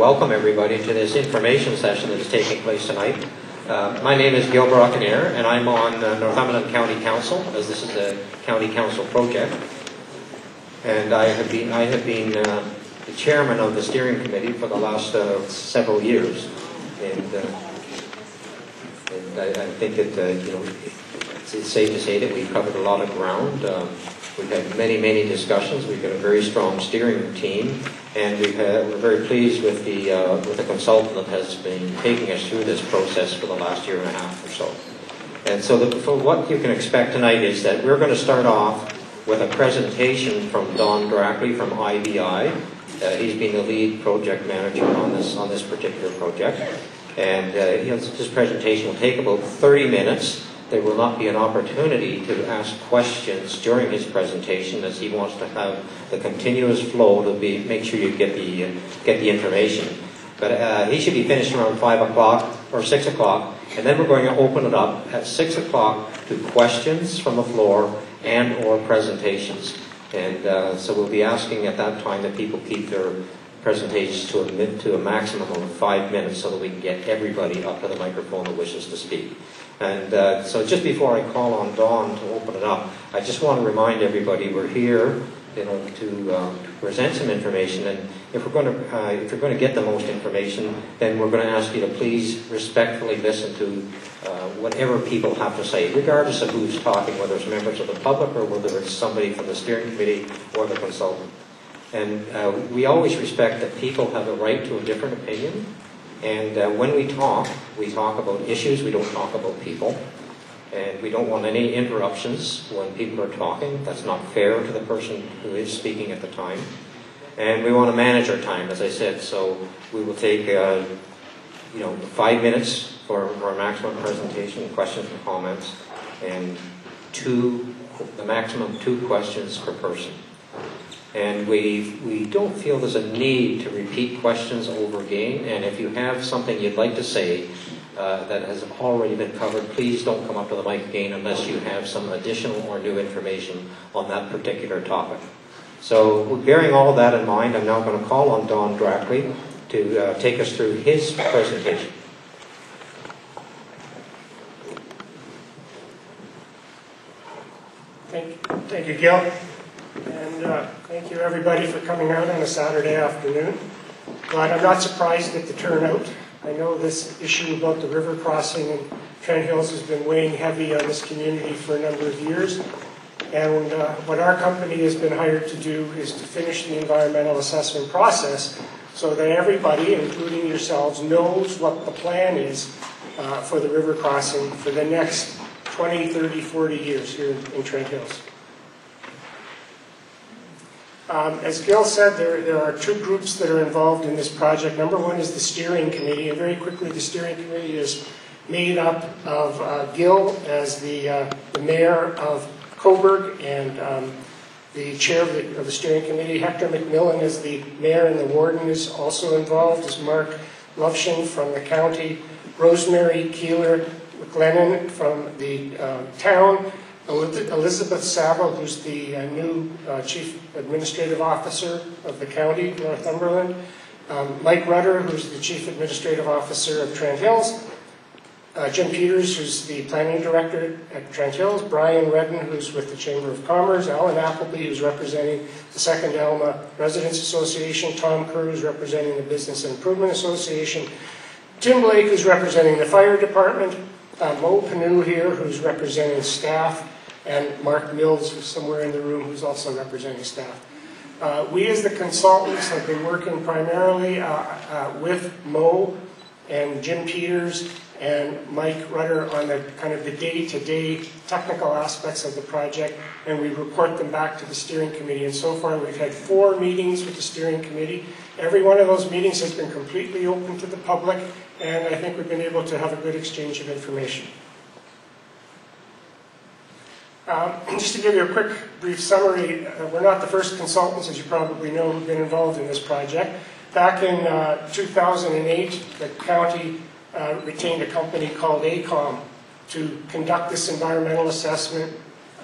welcome everybody to this information session that is taking place tonight. Uh, my name is Gil Brocanier, and I'm on uh, Northumberland County Council, as this is a county council project. And I have been, I have been uh, the chairman of the steering committee for the last uh, several years. And, uh, I, I, think that, uh, you know, it's, it's, safe to say that we've covered a lot of ground. Um, we've had many, many discussions. We've got a very strong steering team and we are very pleased with the, uh, with the consultant that has been taking us through this process for the last year and a half or so. And so the, what you can expect tonight is that we're going to start off with a presentation from Don Drackley from IBI. Uh, he's been the lead project manager on this, on this particular project. And uh, his presentation will take about 30 minutes there will not be an opportunity to ask questions during his presentation as he wants to have the continuous flow to be, make sure you get the, uh, get the information. But uh, he should be finished around 5 o'clock or 6 o'clock, and then we're going to open it up at 6 o'clock to questions from the floor and or presentations. And uh, so we'll be asking at that time that people keep their presentations to a, to a maximum of five minutes so that we can get everybody up to the microphone that wishes to speak. And uh, so just before I call on Dawn to open it up, I just want to remind everybody we're here you know, to, um, to present some information. And if we're going to, uh, if you're going to get the most information, then we're going to ask you to please respectfully listen to uh, whatever people have to say, regardless of who's talking, whether it's members of the public or whether it's somebody from the steering committee or the consultant. And uh, we always respect that people have a right to a different opinion. And uh, when we talk, we talk about issues, we don't talk about people. And we don't want any interruptions when people are talking. That's not fair to the person who is speaking at the time. And we want to manage our time, as I said. So we will take, uh, you know, five minutes for, for a maximum presentation, questions and comments, and two, the maximum two questions per person. And we, we don't feel there's a need to repeat questions over again. And if you have something you'd like to say uh, that has already been covered, please don't come up to the mic again unless you have some additional or new information on that particular topic. So bearing all that in mind, I'm now going to call on Don Drackley to uh, take us through his presentation. Thank, thank you, Gil. And uh, thank you everybody for coming out on a Saturday afternoon. But I'm not surprised at the turnout. I know this issue about the river crossing in Trent Hills has been weighing heavy on this community for a number of years. And uh, what our company has been hired to do is to finish the environmental assessment process so that everybody, including yourselves, knows what the plan is uh, for the river crossing for the next 20, 30, 40 years here in Trent Hills. Um, as Gil said, there, there are two groups that are involved in this project. Number one is the steering committee, and very quickly the steering committee is made up of uh, Gil as the, uh, the mayor of Cobourg and um, the chair of the, of the, steering committee. Hector McMillan is the mayor and the warden is also involved, as Mark Lovshin from the county, Rosemary Keeler McLennan from the uh, town, Elizabeth Saville, who's the uh, new uh, Chief Administrative Officer of the county, Northumberland, um, Mike Rutter, who's the Chief Administrative Officer of Trent Hills, uh, Jim Peters, who's the Planning Director at Trent Hills, Brian Redden, who's with the Chamber of Commerce, Alan Appleby, who's representing the Second Alma Residents Association, Tom Cruz, representing the Business Improvement Association, Tim Blake, who's representing the Fire Department, uh, Mo Panu here, who's representing staff, and Mark Mills, who's somewhere in the room, who's also representing staff. Uh, we as the consultants have been working primarily uh, uh, with Mo and Jim Peters and Mike Rutter on the kind of the day-to-day -day technical aspects of the project, and we report them back to the steering committee. And so far, we've had four meetings with the steering committee. Every one of those meetings has been completely open to the public, and I think we've been able to have a good exchange of information. Um, just to give you a quick, brief summary, uh, we're not the first consultants, as you probably know, who've been involved in this project. Back in uh, 2008, the county uh, retained a company called AECOM to conduct this environmental assessment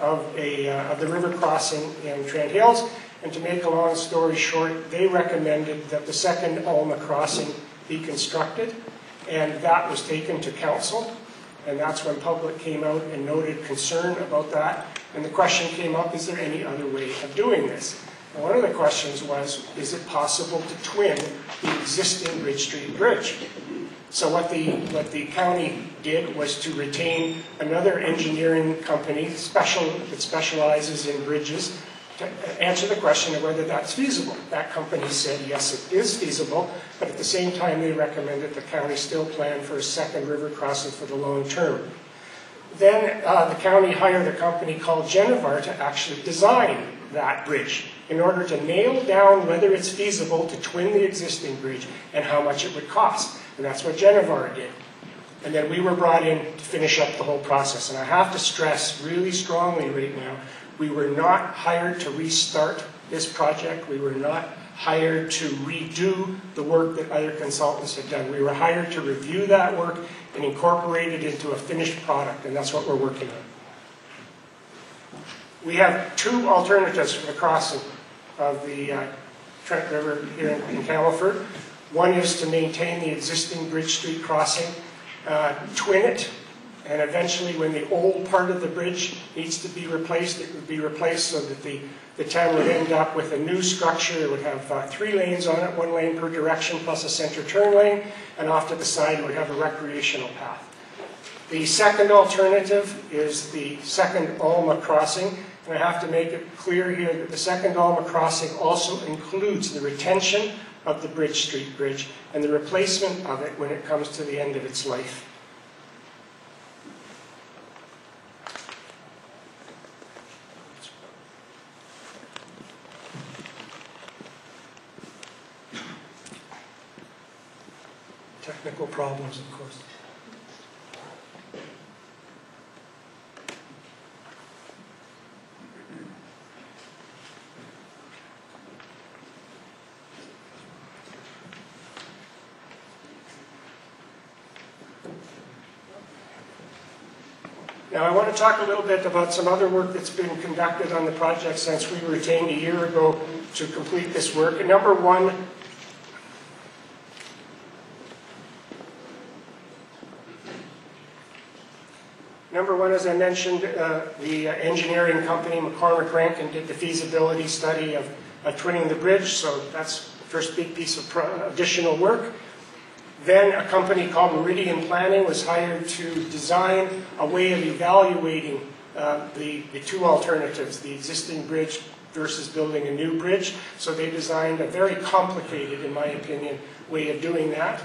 of a, uh, of the river crossing in Trent Hills. And to make a long story short, they recommended that the second Alma crossing be constructed, and that was taken to council. And that's when public came out and noted concern about that. And the question came up, is there any other way of doing this? And one of the questions was, is it possible to twin the existing Bridge Street Bridge? So what the, what the county did was to retain another engineering company special, that specializes in bridges to answer the question of whether that's feasible. That company said, yes, it is feasible, but at the same time, they recommended that the county still plan for a second river crossing for the long term. Then uh, the county hired a company called Genivar to actually design that bridge in order to nail down whether it's feasible to twin the existing bridge and how much it would cost. And that's what Genivar did. And then we were brought in to finish up the whole process. And I have to stress really strongly right now, we were not hired to restart this project. We were not hired to redo the work that other consultants had done. We were hired to review that work and incorporate it into a finished product, and that's what we're working on. We have two alternatives for the crossing of the uh, Trent River here in in Campbellford. One is to maintain the existing Bridge Street crossing, uh, twin it, and eventually when the old part of the bridge needs to be replaced, it would be replaced so that the, the town would end up with a new structure. It would have uh, three lanes on it, one lane per direction plus a center turn lane, and off to the side it would have a recreational path. The second alternative is the second Alma crossing, and I have to make it clear here that the second Alma crossing also includes the retention of the Bridge Street Bridge and the replacement of it when it comes to the end of its life. Technical problems, of course. Now, I want to talk a little bit about some other work that's been conducted on the project since we retained a year ago to complete this work. Number one, Number one, as I mentioned, uh, the engineering company, McCormick Rankin, did the feasibility study of of twinning the bridge, so that's the first big piece of additional work. Then a company called Meridian Planning was hired to design a way of evaluating uh, the, the two alternatives, the existing bridge versus building a new bridge. So they designed a very complicated, in my opinion, way of doing that.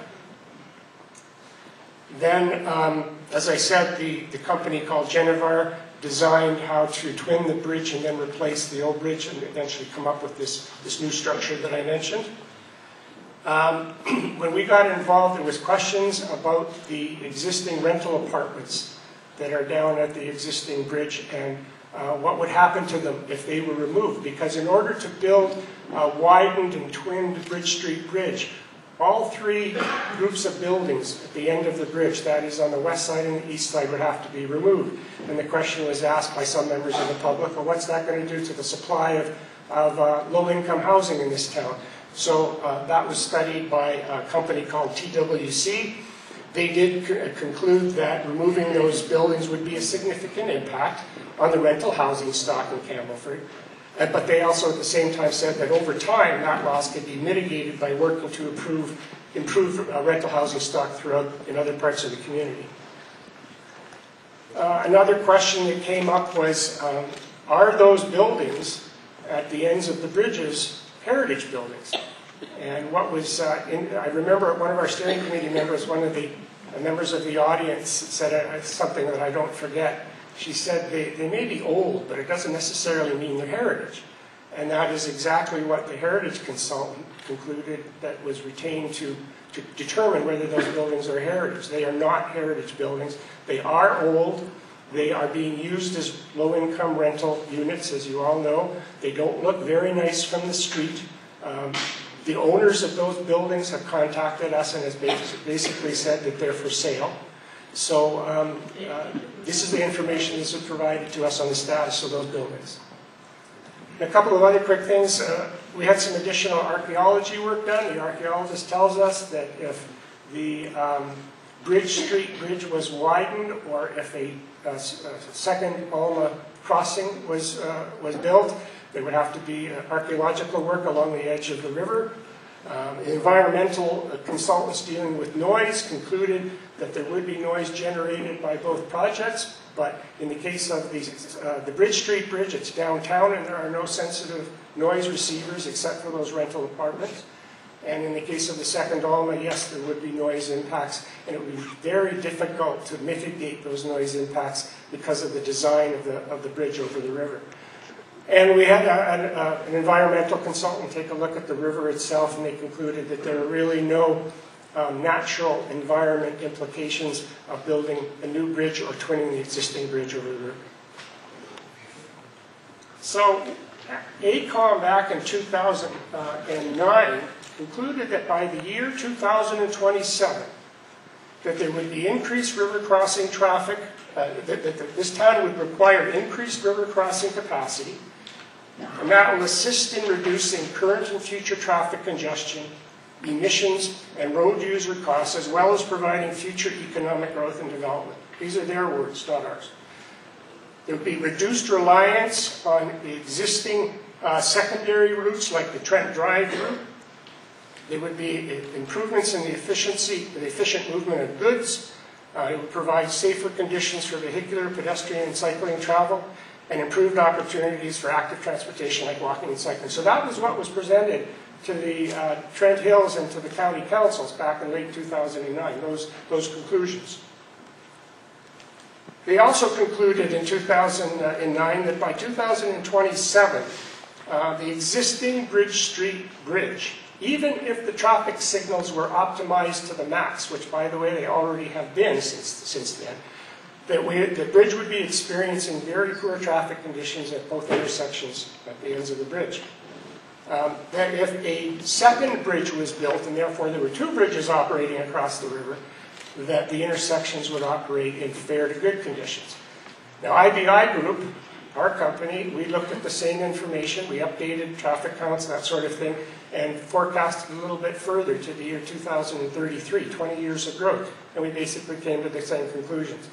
Then, um, as I said, the, the company called Genivar designed how to twin the bridge and then replace the old bridge and eventually come up with this, this new structure that I mentioned. Um, when we got involved, there was questions about the existing rental apartments that are down at the existing bridge and uh, what would happen to them if they were removed. Because in order to build a widened and twinned Bridge Street Bridge, all three groups of buildings at the end of the bridge, that is on the west side and the east side, would have to be removed. And the question was asked by some members of the public, well, what's that going to do to the supply of, of uh, low-income housing in this town? So uh, that was studied by a company called TWC. They did c- conclude that removing those buildings would be a significant impact on the rental housing stock in Campbellford. But they also at the same time said that over time, that loss could be mitigated by working to improve, improve uh, rental housing stock throughout in other parts of the community. Uh, Another question that came up was, um, are those buildings at the ends of the bridges heritage buildings? And what was, uh, in- I remember one of our steering committee members, one of the members of the audience said uh, something that I don't forget. She said, they, they may be old, but it doesn't necessarily mean they're heritage. And that is exactly what the heritage consultant concluded that was retained to, to determine whether those buildings are heritage. They are not heritage buildings. They are old. They are being used as low-income rental units, as you all know. They don't look very nice from the street. Um, the owners of those buildings have contacted us and has basically said that they're for sale. So um, uh, this is the information that's provided to us on the status of those buildings. And a couple of other quick things. Uh, we had some additional archaeology work done. The archaeologist tells us that if the um, Bridge Street Bridge was widened or if a, second Alma crossing was, uh, was built, there would have to be uh, archaeological work along the edge of the river. Um, environmental consultants dealing with noise concluded that there would be noise generated by both projects, but in the case of the, uh, the Bridge Street Bridge, it's downtown and there are no sensitive noise receivers except for those rental apartments. And in the case of the second Alma, yes, there would be noise impacts, and it would be very difficult to mitigate those noise impacts because of the design of the, of the bridge over the river. And we had a, an environmental consultant take a look at the river itself, and they concluded that there are really no um, natural environment implications of building a new bridge or twinning the existing bridge over the river. So AECOM back in 2009 concluded that by the year 2027, that there would be increased river crossing traffic, uh, that, that, that this town would require increased river crossing capacity, and that will assist in reducing current and future traffic congestion, emissions, and road user costs, as well as providing future economic growth and development. These are their words, not ours. There would be reduced reliance on existing uh, secondary routes like the Trent Drive route. There would be improvements in the efficiency, the efficient movement of goods. Uh, it would provide safer conditions for vehicular, pedestrian, and cycling travel, and improved opportunities for active transportation like walking and cycling. So that was what was presented to the uh, Trent Hills and to the county councils back in late 2009, those, those conclusions. They also concluded in 2009 that by 2027, uh, the existing Bridge Street Bridge, even if the traffic signals were optimized to the max, which by the way they already have been since, since then, that we, the bridge would be experiencing very poor traffic conditions at both intersections at the ends of the bridge. Um, that if a second bridge was built, and therefore there were two bridges operating across the river, that the intersections would operate in fair to good conditions. Now, IBI Group, our company, we looked at the same information, we updated traffic counts, that sort of thing, and forecasted a little bit further to the year 2033, 20 years of growth, and we basically came to the same conclusions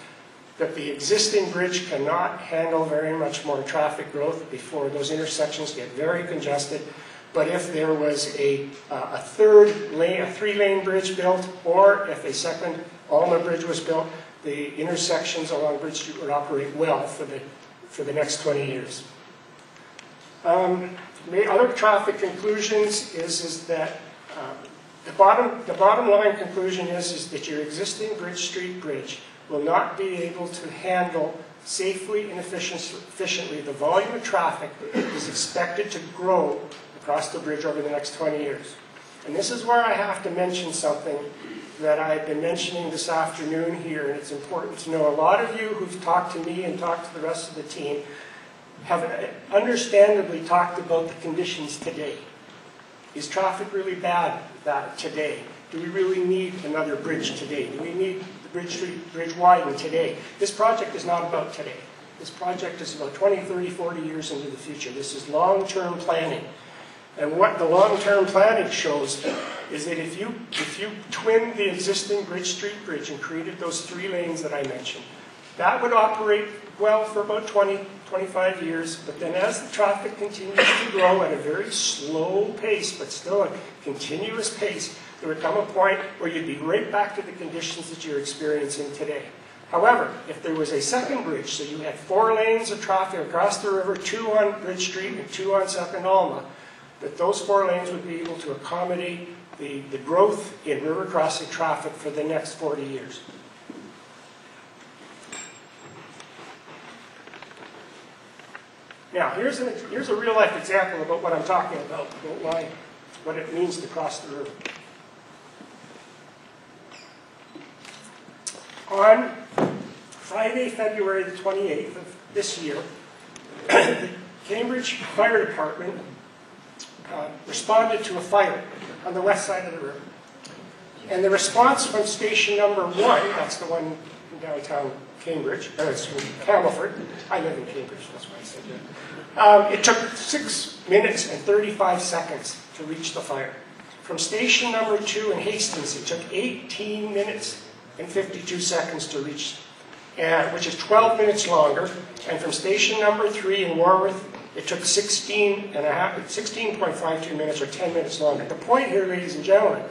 that the existing bridge cannot handle very much more traffic growth before those intersections get very congested. But if there was a, uh, a third lane, a three-lane bridge built, or if a second Alma bridge was built, the intersections along Bridge Street would operate well for the, for the next 20 years. Um, other traffic conclusions is, is that uh, the, bottom, the bottom line conclusion is, is that your existing Bridge Street bridge will not be able to handle safely and efficiently the volume of traffic that is expected to grow across the bridge over the next 20 years. And this is where I have to mention something that I've been mentioning this afternoon here, and it's important to know. A lot of you who've talked to me and talked to the rest of the team have uh, understandably talked about the conditions today. Is traffic really bad that today? Do we really need another bridge today? Do we need the Bridge Bridge widened today? This project is not about today. This project is about 20, 30, 40 years into the future. This is long-term planning. And what the long-term planning shows is that if you, if you twin the existing Bridge Street Bridge and created those three lanes that I mentioned, that would operate well for about 20, 25 years. But then as the traffic continues to grow at a very slow pace, but still a continuous pace, there would come a point where you'd be right back to the conditions that you're experiencing today. However, if there was a second bridge, so you had four lanes of traffic across the river, two on Bridge Street and two on Second Alma, that those four lanes would be able to accommodate the, the growth in river crossing traffic for the next 40 years. Now, here's, an, here's a real life example about what I'm talking about, about why, what it means to cross the river. On Friday, February the 28th of this year, the Cambridge Fire Department uh, responded to a fire on the west side of the river. And the response from station number one, that's the one in downtown Cambridge, uh, excuse me, Campbellford. I live in Cambridge, that's why I said that. Um, it took six minutes and 35 seconds to reach the fire. From station number two in Hastings, it took 18 minutes and 52 seconds to reach, uh, which is 12 minutes longer. And from station number three in Warkworth, it took 16 and a half, 16.52 minutes or 10 minutes longer. The point here, ladies and gentlemen,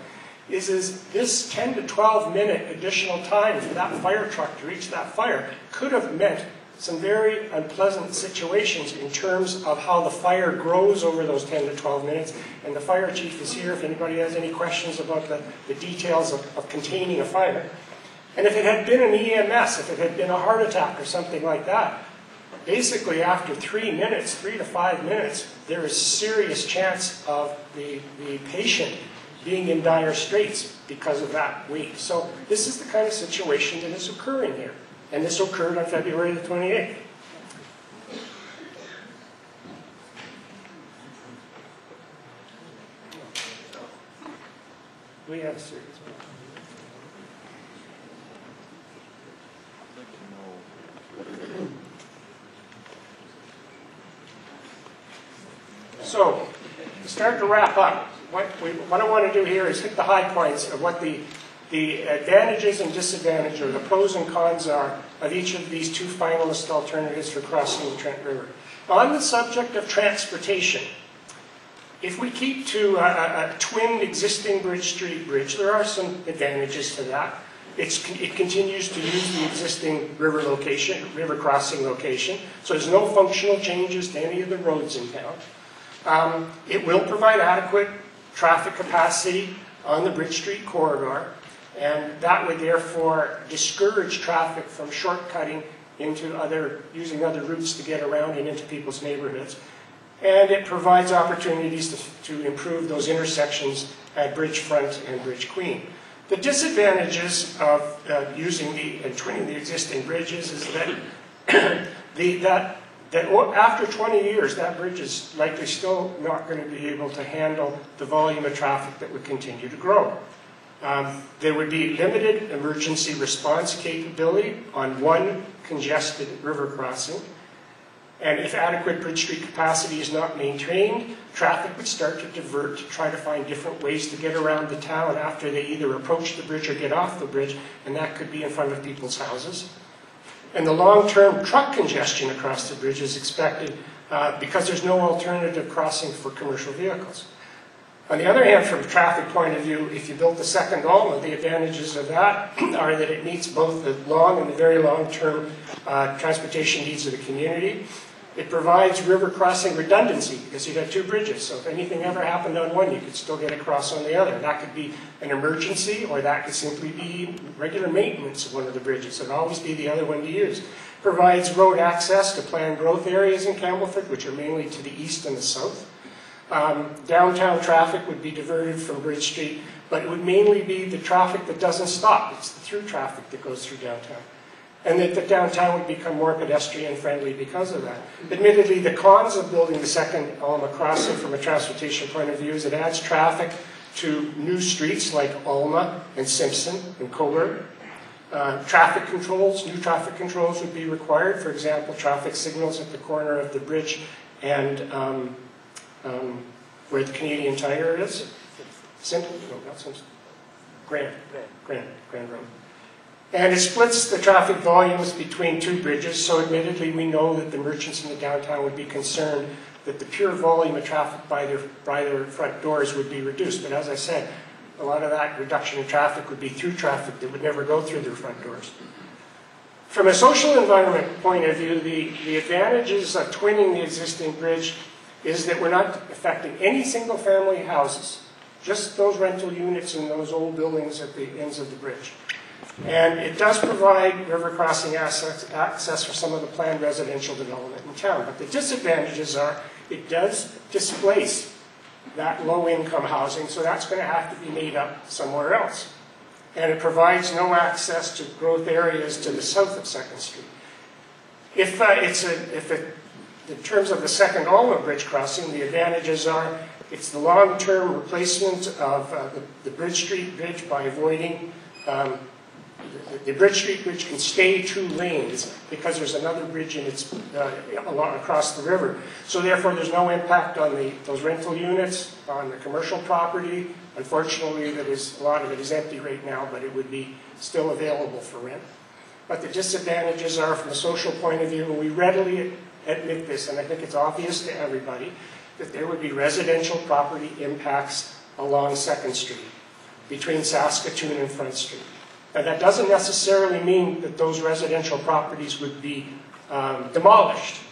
is, is this 10 to 12 minute additional time for that fire truck to reach that fire could have meant some very unpleasant situations in terms of how the fire grows over those 10 to 12 minutes. And the fire chief is here if anybody has any questions about the, the details of, of containing a fire. And if it had been an EMS, if it had been a heart attack or something like that, basically after three minutes, three to five minutes, there is serious chance of the, the patient being in dire straits because of that wait. So this is the kind of situation that is occurring here. And this occurred on February the 28th. We have a serious problem. So, to start to wrap up, what, we, what I want to do here is hit the high points of what the, the advantages and disadvantages, or the pros and cons are, of each of these two finalist alternatives for crossing the Trent River. On the subject of transportation, if we keep to a, a, a twinned existing Bridge Street Bridge, there are some advantages to that. It's, it continues to use the existing river location, river crossing location, so there's no functional changes to any of the roads in town. Um, it will provide adequate traffic capacity on the Bridge Street corridor, and that would therefore discourage traffic from shortcutting into other, using other routes to get around and into people's neighborhoods. And it provides opportunities to, to improve those intersections at Bridgefront and Bridge Queen. The disadvantages of uh, using the and twinning the existing bridges is that the, that that after 20 years, that bridge is likely still not going to be able to handle the volume of traffic that would continue to grow. Um, there would be limited emergency response capability on one congested river crossing. And if adequate Bridge Street capacity is not maintained, traffic would start to divert to try to find different ways to get around the town after they either approach the bridge or get off the bridge, and that could be in front of people's houses. And the long-term truck congestion across the bridge is expected uh, because there's no alternative crossing for commercial vehicles. On the other hand, from a traffic point of view, if you build the second Alma, the advantages of that are that it meets both the long and the very long-term uh, transportation needs of the community. It provides river crossing redundancy because you've got two bridges. So if anything ever happened on one, you could still get across on the other. That could be an emergency or that could simply be regular maintenance of one of the bridges. It'd always be the other one to use. Provides road access to planned growth areas in Campbellford, which are mainly to the east and the south. Um, downtown traffic would be diverted from Bridge Street, but it would mainly be the traffic that doesn't stop. It's the through traffic that goes through downtown and that the downtown would become more pedestrian friendly because of that. Admittedly, the cons of building the second Alma crossing from a transportation point of view is it adds traffic to new streets like Alma and Simpson and Coburg. Uh, traffic controls, new traffic controls would be required. For example, traffic signals at the corner of the bridge and um, um, where the Canadian Tire is. Simpson? No, not Simpson. Grand. Grand. Grand Road. And it splits the traffic volumes between two bridges, so admittedly we know that the merchants in the downtown would be concerned that the pure volume of traffic by their, by their front doors would be reduced. But as I said, a lot of that reduction in traffic would be through traffic that would never go through their front doors. From a social environment point of view, the, the advantages of twinning the existing bridge is that we're not affecting any single family houses, just those rental units in those old buildings at the ends of the bridge. And it does provide river crossing access, access for some of the planned residential development in town. But the disadvantages are it does displace that low-income housing, so that's going to have to be made up somewhere else. And it provides no access to growth areas to the south of Second Street. If uh, it's a, if it, in terms of the second Alma Bridge crossing, the advantages are it's the long-term replacement of uh, the, the Bridge Street Bridge by avoiding um, the Bridge Street Bridge can stay two lanes because there's another bridge in its, uh, across the river. So therefore, there's no impact on the, those rental units, on the commercial property. Unfortunately, that is, a lot of it is empty right now, but it would be still available for rent. But the disadvantages are from a social point of view, and we readily admit this, and I think it's obvious to everybody, that there would be residential property impacts along Second Street, between Saskatoon and Front Street. Now, that doesn't necessarily mean that those residential properties would be um, demolished.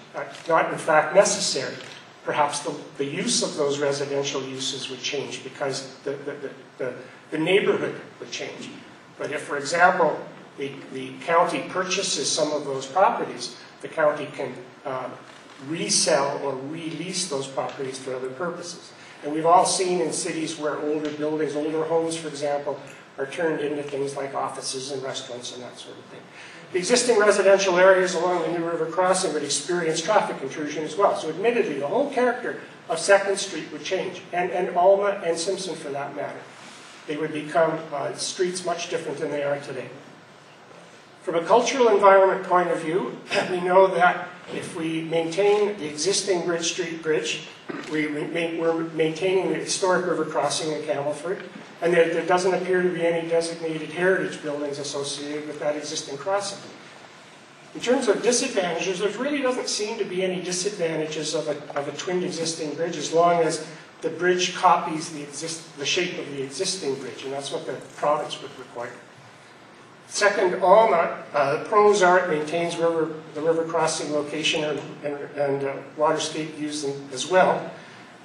Not in fact necessary. Perhaps the, the use of those residential uses would change because the, the, the, the, the neighborhood would change. But if, for example, the, the county purchases some of those properties, the county can um, resell or release those properties for other purposes. And we've all seen in cities where older buildings, older homes, for example, are turned into things like offices and restaurants and that sort of thing. The existing residential areas along the New River Crossing would experience traffic intrusion as well. So admittedly, the whole character of Second Street would change, and, and Alma and Simpson for that matter. They would become uh, streets much different than they are today. From a cultural environment point of view, we know that if we maintain the existing Bridge Street Bridge, we we're maintaining the historic river crossing in Campbellford, and there, there doesn't appear to be any designated heritage buildings associated with that existing crossing. In terms of disadvantages, there really doesn't seem to be any disadvantages of a, of a twinned existing bridge as long as the bridge copies the, exist, the shape of the existing bridge, and that's what the province would require. Second, Alma, uh, Pros Art maintains river, the river crossing location and, and, and uh, waterscape views as well,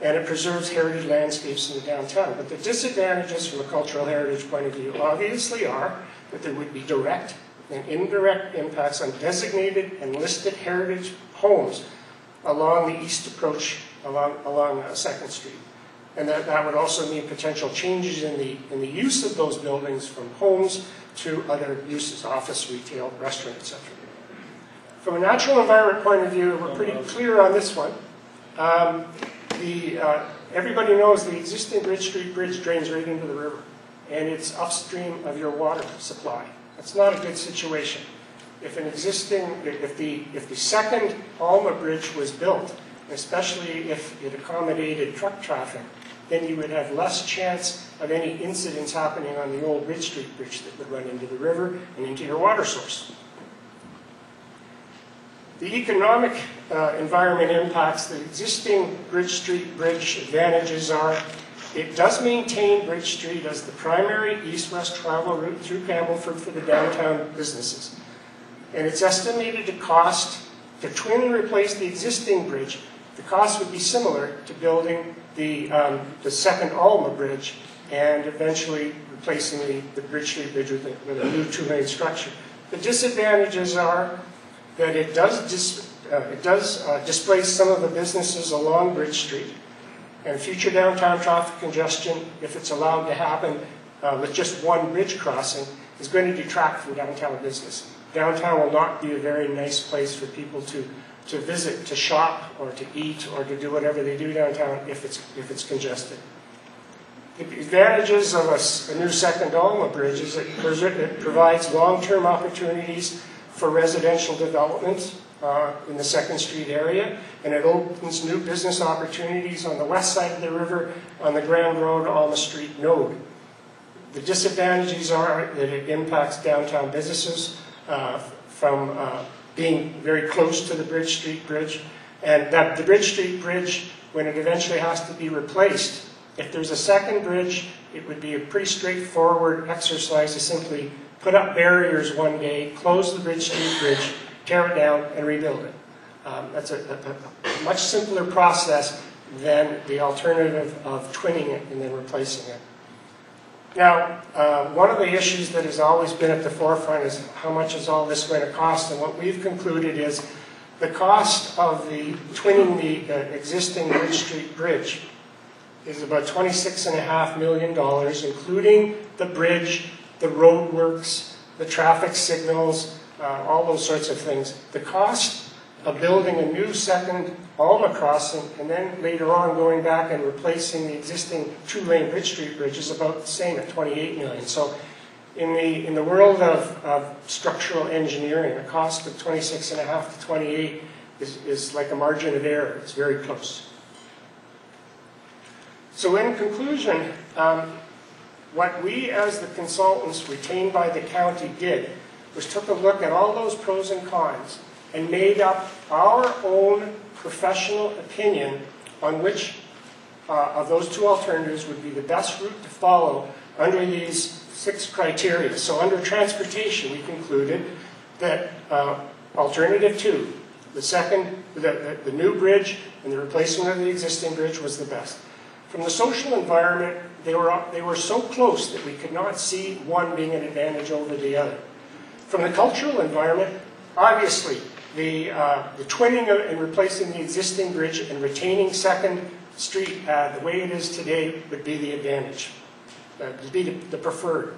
and it preserves heritage landscapes in the downtown. But the disadvantages from a cultural heritage point of view obviously are that there would be direct and indirect impacts on designated and listed heritage homes along the east approach along, along uh, Second Street. And that, that would also mean potential changes in the, in the use of those buildings from homes to other uses, office, retail, restaurant, etc. From a natural environment point of view, we're pretty clear on this one. Um, the, uh, everybody knows the existing Bridge Street Bridge drains right into the river, and it's upstream of your water supply. That's not a good situation. If an existing, if the, if the second Alma Bridge was built, especially if it accommodated truck traffic, then you would have less chance of any incidents happening on the old Bridge Street Bridge that would run into the river and into your water source. The economic uh, environment impacts the existing Bridge Street Bridge advantages are it does maintain Bridge Street as the primary east-west travel route through Campbellford for the downtown businesses. And it's estimated to cost, to twin and replace the existing bridge, the cost would be similar to building the, um, the second Alma Bridge and eventually replacing the, the Bridge Street Bridge with a, with a new two-lane structure. The disadvantages are that it does, dis, uh, it does uh, displace some of the businesses along Bridge Street and future downtown traffic congestion, if it's allowed to happen uh, with just one bridge crossing, is going to detract from downtown business. Downtown will not be a very nice place for people to, to visit, to shop, or to eat, or to do whatever they do downtown if it's, if it's congested. The advantages of a, a new second Alma bridge is it, it provides long-term opportunities for residential development uh, in the Second Street area, and it opens new business opportunities on the west side of the river on the Grand Road Alma Street node. The disadvantages are that it impacts downtown businesses uh, from uh, being very close to the Bridge Street Bridge, and that the Bridge Street Bridge, when it eventually has to be replaced, if there's a second bridge, it would be a pretty straightforward exercise to simply put up barriers one day, close the Bridge Street Bridge, tear it down, and rebuild it. Um, that's a, a, a, much simpler process than the alternative of twinning it and then replacing it. Now, uh, one of the issues that has always been at the forefront is how much is all this going to cost, and what we've concluded is the cost of the twinning the uh, existing Bridge Street Bridge is about $26.5 million, including the bridge, the roadworks, the traffic signals, uh, all those sorts of things. The cost of building a new second Alma crossing and then later on going back and replacing the existing two-lane Bridge Street Bridge is about the same at 28 million. So in the, in the world of, of structural engineering, a cost of 26 and a half to 28 is, is like a margin of error. It's very close. So in conclusion, um, what we as the consultants retained by the county did was took a look at all those pros and cons and made up our own professional opinion on which uh, of those two alternatives would be the best route to follow under these six criteria. So under transportation, we concluded that uh, alternative two, the second, the, the, the new bridge and the replacement of the existing bridge was the best. From the social environment, they were, they were so close that we could not see one being an advantage over the other. From the cultural environment, obviously, the, uh, the twinning of, and replacing the existing bridge and retaining Second Street uh, the way it is today would be the advantage, uh, would be the, the preferred.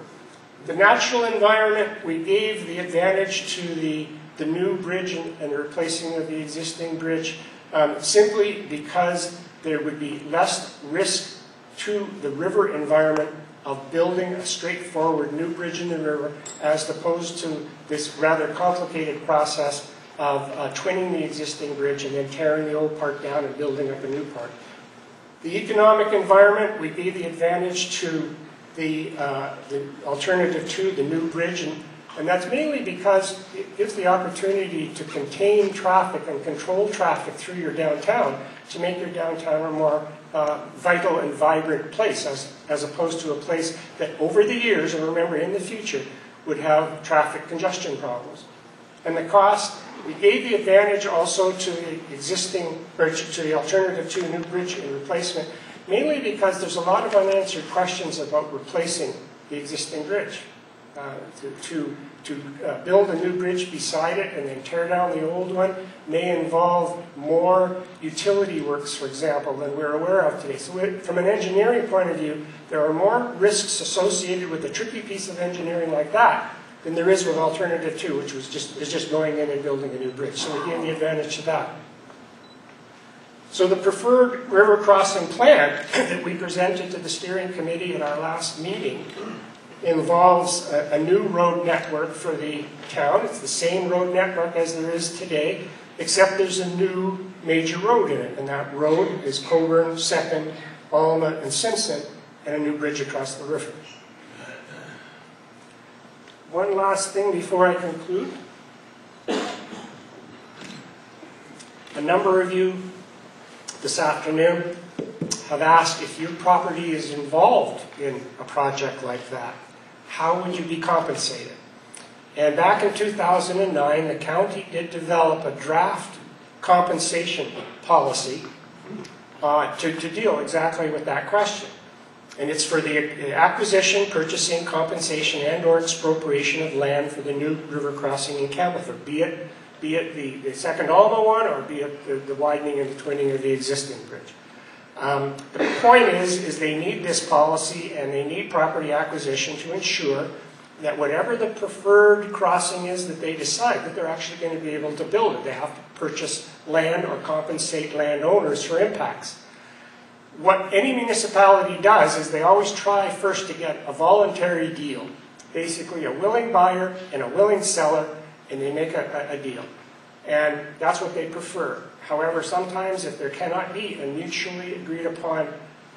The natural environment, we gave the advantage to the, the new bridge and, and the replacing of the existing bridge um, simply because there would be less risk to the river environment of building a straightforward new bridge in the river as opposed to this rather complicated process of uh, twinning the existing bridge and then tearing the old part down and building up a new part. The economic environment, would be the advantage to the, uh, the alternative to the new bridge, and, and that's mainly because it gives the opportunity to contain traffic and control traffic through your downtown to make your downtown a more uh, vital and vibrant place as, as opposed to a place that over the years, and remember in the future, would have traffic congestion problems. And the cost, we gave the advantage also to the existing, or to the alternative to a new bridge and replacement, mainly because there's a lot of unanswered questions about replacing the existing bridge. Uh, to, to, to uh, build a new bridge beside it and then tear down the old one may involve more utility works, for example, than we're aware of today. So it, from an engineering point of view, there are more risks associated with a tricky piece of engineering like that than there is with alternative two, which was just, is just going in and building a new bridge. So we gain the advantage to that. So the preferred river crossing plan that we presented to the steering committee at our last meeting involves a, a, new road network for the town. It's the same road network as there is today, except there's a new major road in it, and that road is Coburn, Second, Alma, and Simpson, and a new bridge across the river. One last thing before I conclude. A number of you this afternoon have asked if your property is involved in a project like that how would you be compensated? And back in 2009, the county did develop a draft compensation policy uh, to, to deal exactly with that question. And it's for the acquisition, purchasing, compensation, and or expropriation of land for the new river crossing in Campbellford, be it, be it the, the second Alma one or be it the, the widening and the twinning of the existing bridge. Um, the point is, is they need this policy and they need property acquisition to ensure that whatever the preferred crossing is that they decide, that they're actually going to be able to build it. They have to purchase land or compensate landowners for impacts. What any municipality does is they always try first to get a voluntary deal, basically a willing buyer and a willing seller, and they make a, a deal. And that's what they prefer. However, sometimes if there cannot be a mutually agreed upon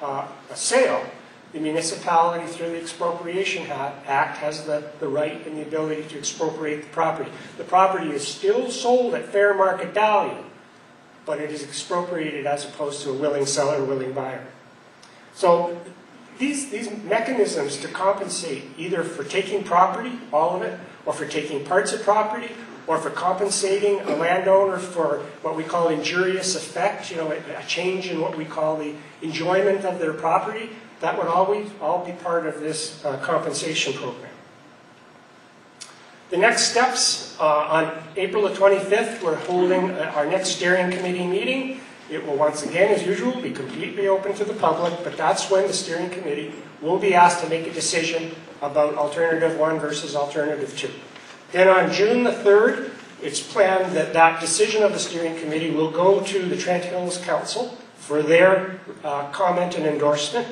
uh, a sale, the municipality through the Expropriation Act has the, the right and the ability to expropriate the property. The property is still sold at fair market value, but it is expropriated as opposed to a willing seller, willing buyer. So these, these mechanisms to compensate either for taking property, all of it, or for taking parts of property, or for compensating a landowner for what we call injurious effect, you know, a, change in what we call the enjoyment of their property, that would always all be part of this uh, compensation program. The next steps, uh, on April the 25th, we're holding uh, our next steering committee meeting. It will once again, as usual, be completely open to the public, but that's when the steering committee will be asked to make a decision about alternative one versus alternative two. Then on June the 3rd, it's planned that that decision of the steering committee will go to the Trent Hills Council for their uh, comment and endorsement.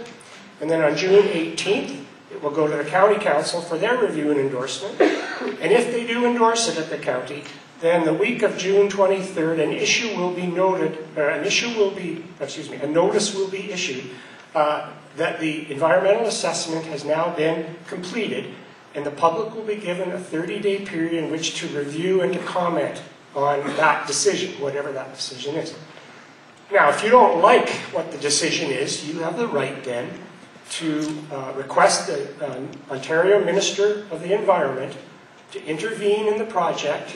And then on June 18th, It will go to the county council for their review and endorsement. And if they do endorse it at the county, then the week of June 23rd, an issue will be noted, or an issue will be, excuse me, a notice will be issued uh, that the environmental assessment has now been completed, and the public will be given a 30-day period in which to review and to comment on that decision, whatever that decision is. Now, if you don't like what the decision is, you have the right then to uh, request the um, Ontario Minister of the Environment to intervene in the project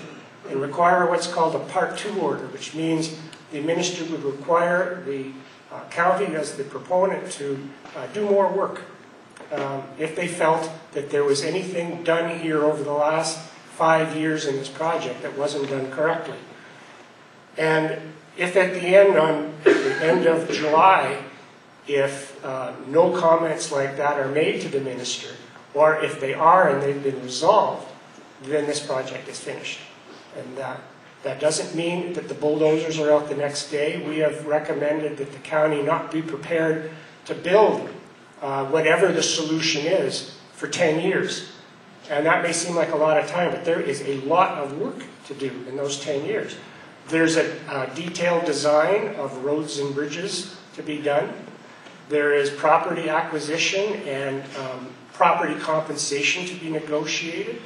and require what's called a Part 2 order, which means the minister would require the uh, county as the proponent to uh, do more work um, if they felt that there was anything done here over the last five years in this project that wasn't done correctly. And if at the end, on the end of July, if uh, no comments like that are made to the minister, or if they are and they've been resolved, then this project is finished. And that, that doesn't mean that the bulldozers are out the next day. We have recommended that the county not be prepared to build uh, whatever the solution is for 10 years. And that may seem like a lot of time, but there is a lot of work to do in those 10 years. There's a, a detailed design of roads and bridges to be done. There is property acquisition and um, property compensation to be negotiated.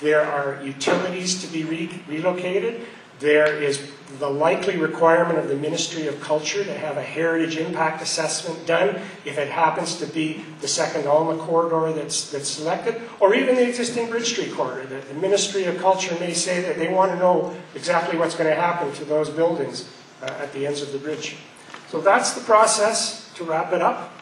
There are utilities to be re relocated. There is the likely requirement of the Ministry of Culture to have a heritage impact assessment done if it happens to be the second Alma corridor that's, that's selected, or even the existing Bridge Street corridor. The, the Ministry of Culture may say that they want to know exactly what's going to happen to those buildings uh, at the ends of the bridge. So that's the process to wrap it up.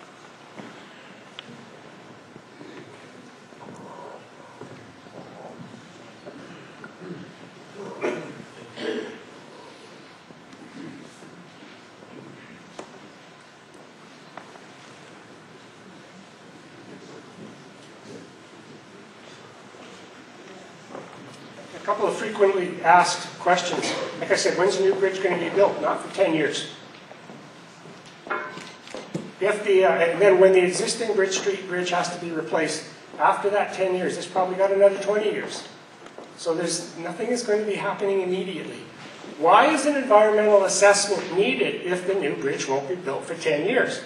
A couple of frequently asked questions. Like I said, when's the new bridge going to be built? Not for 10 years. If the, uh, and then when the existing Bridge Street Bridge has to be replaced, after that 10 years, it's probably got another 20 years. So there's, nothing is going to be happening immediately. Why is an environmental assessment needed if the new bridge won't be built for 10 years?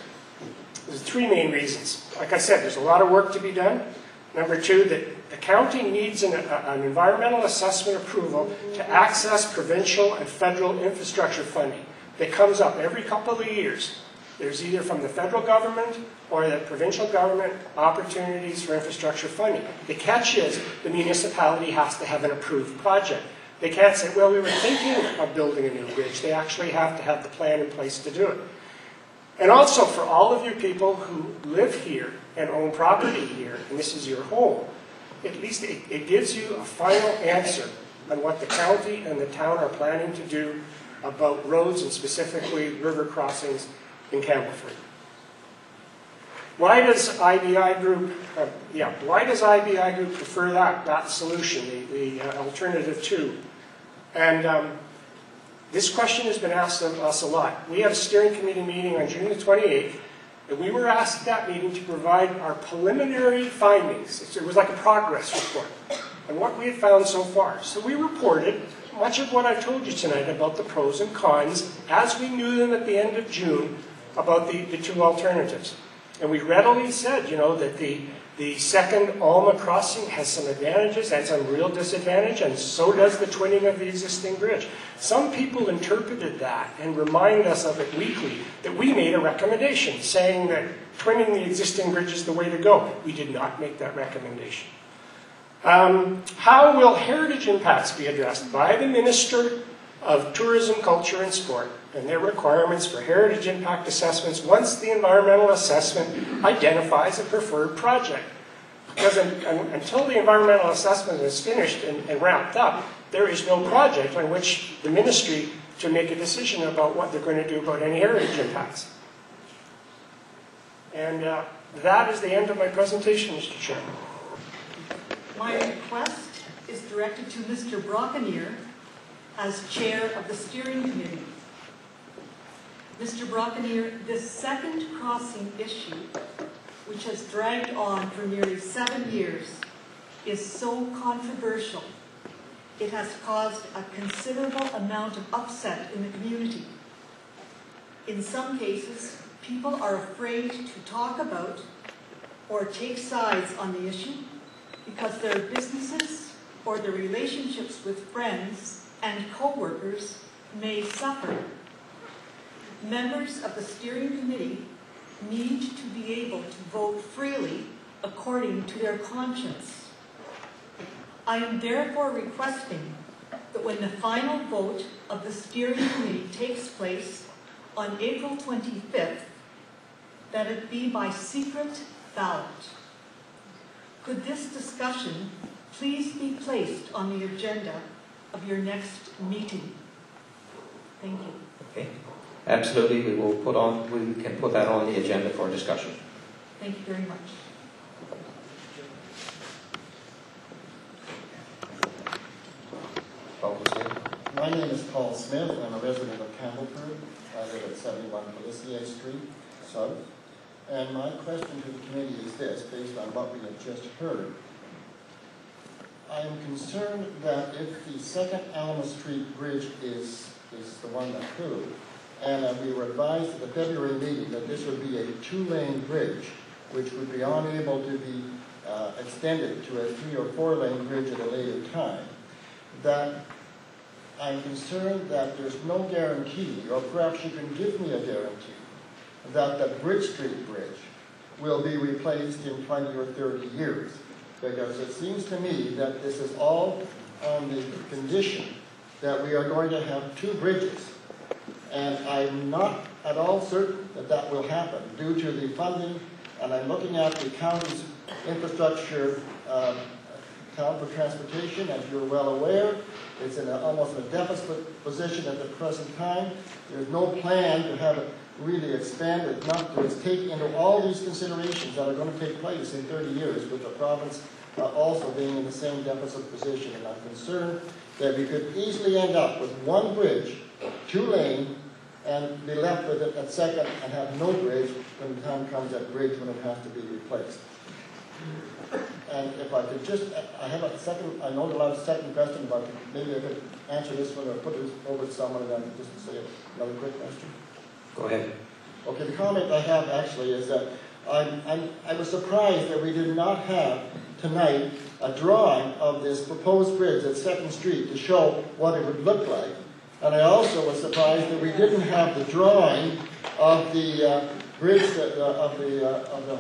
There's three main reasons. Like I said, there's a lot of work to be done. Number two, that the county needs an, an environmental assessment approval to access provincial and federal infrastructure funding that comes up every couple of years. There's either from the federal government or the provincial government opportunities for infrastructure funding. The catch is the municipality has to have an approved project. They can't say, well, we were thinking of building a new bridge. They actually have to have the plan in place to do it. And also for all of you people who live here and own property here, and this is your home, at least it, it gives you a final answer on what the county and the town are planning to do about roads and specifically river crossings in Campbellford. Why does IBI Group, uh, yeah, why does IBI Group prefer that, that solution, the, the uh, alternative two? And um, this question has been asked of us a lot. We had a steering committee meeting on June the 28th, and we were asked at that meeting to provide our preliminary findings. It was like a progress report on what we had found so far. So we reported much of what I told you tonight about the pros and cons as we knew them at the end of June about the, the two alternatives. And we readily said, you know, that the, the second Alma crossing has some advantages and some real disadvantage, and so does the twinning of the existing bridge. Some people interpreted that and remind us of it weekly that we made a recommendation saying that twinning the existing bridge is the way to go. We did not make that recommendation. Um, how will heritage impacts be addressed by the Minister of Tourism, Culture and Sport and their requirements for heritage impact assessments once the environmental assessment identifies a preferred project? Because un, un, until the environmental assessment is finished and, and wrapped up, there is no project on which the ministry to make a decision about what they're going to do about any heritage impacts. And uh, that is the end of my presentation, Mr. Chairman. My request is directed to Mr. Brocanier as chair of the steering committee. Mr. Brocanier, this second crossing issue which has dragged on for nearly seven years, is so controversial. It has caused a considerable amount of upset in the community. In some cases, people are afraid to talk about or take sides on the issue because their businesses or their relationships with friends and co-workers may suffer. Members of the steering committee need to be able to vote freely according to their conscience. I am therefore requesting that when the final vote of the steering committee takes place on April 25th, that it be by secret ballot. Could this discussion please be placed on the agenda of your next meeting? Thank you. Okay, absolutely, we will put on, we can put that on the agenda for discussion. Thank you very much. Paul, was there? My name is Paul Smith. I'm a resident of Campbellford. I live at 71 Felicier Street, South. And my question to the committee is this, based on what we have just heard. I am concerned that if the second Alma Street Bridge is, is the one approved, and uh, we were advised at the February meeting that this would be a two-lane bridge, which would be unable to be uh, extended to a three or four-lane bridge at a later time, that I'm concerned that there's no guarantee, or perhaps you can give me a guarantee, that the Bridge Street Bridge will be replaced in 20 or 30 years. Because it seems to me that this is all on the condition that we are going to have two bridges. And I'm not at all certain that that will happen due to the funding, and I'm looking at the county's infrastructure um, for transportation, as you're well aware. It's in a, almost a deficit position at the present time. There's no plan to have it really expanded enough to take into all these considerations that are going to take place in 30 years, with the province uh, also being in the same deficit position. And I'm concerned that we could easily end up with one bridge, two lane, and be left with it at second and have no bridge when the time comes that bridge when it has to be replaced. And if I could just, I have a second, I know the last second question, but maybe I could answer this one or put this over to someone and then just say another quick question. Go ahead. Okay, the comment I have actually is that I'm, I'm, I was surprised that we did not have tonight a drawing of this proposed bridge at Second Street to show what it would look like. And I also was surprised that we didn't have the drawing of the uh, bridge, that, uh, of the, uh, of the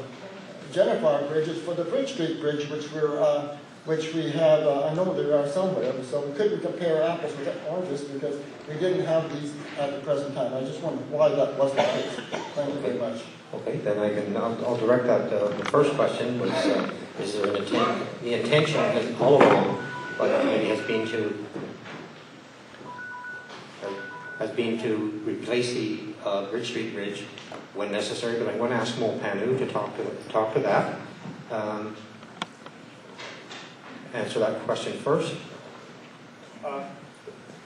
Genivar bridges for the Bridge Street Bridge, which we're, uh, which we have, uh, I know there are somewhere, so we couldn't compare apples with oranges because we didn't have these at the present time. I just wondered why that wasn't the case. Thank you very much. Okay, then I can, I'll, I'll direct that, uh, the first question was, uh, is there an intent, the intention has all along, by the committee has been to, has been to replace the, uh, Bridge Street Bridge when necessary, but I'm going to ask Mo Panu to talk to, talk to that. Um, Answer that question first. Uh,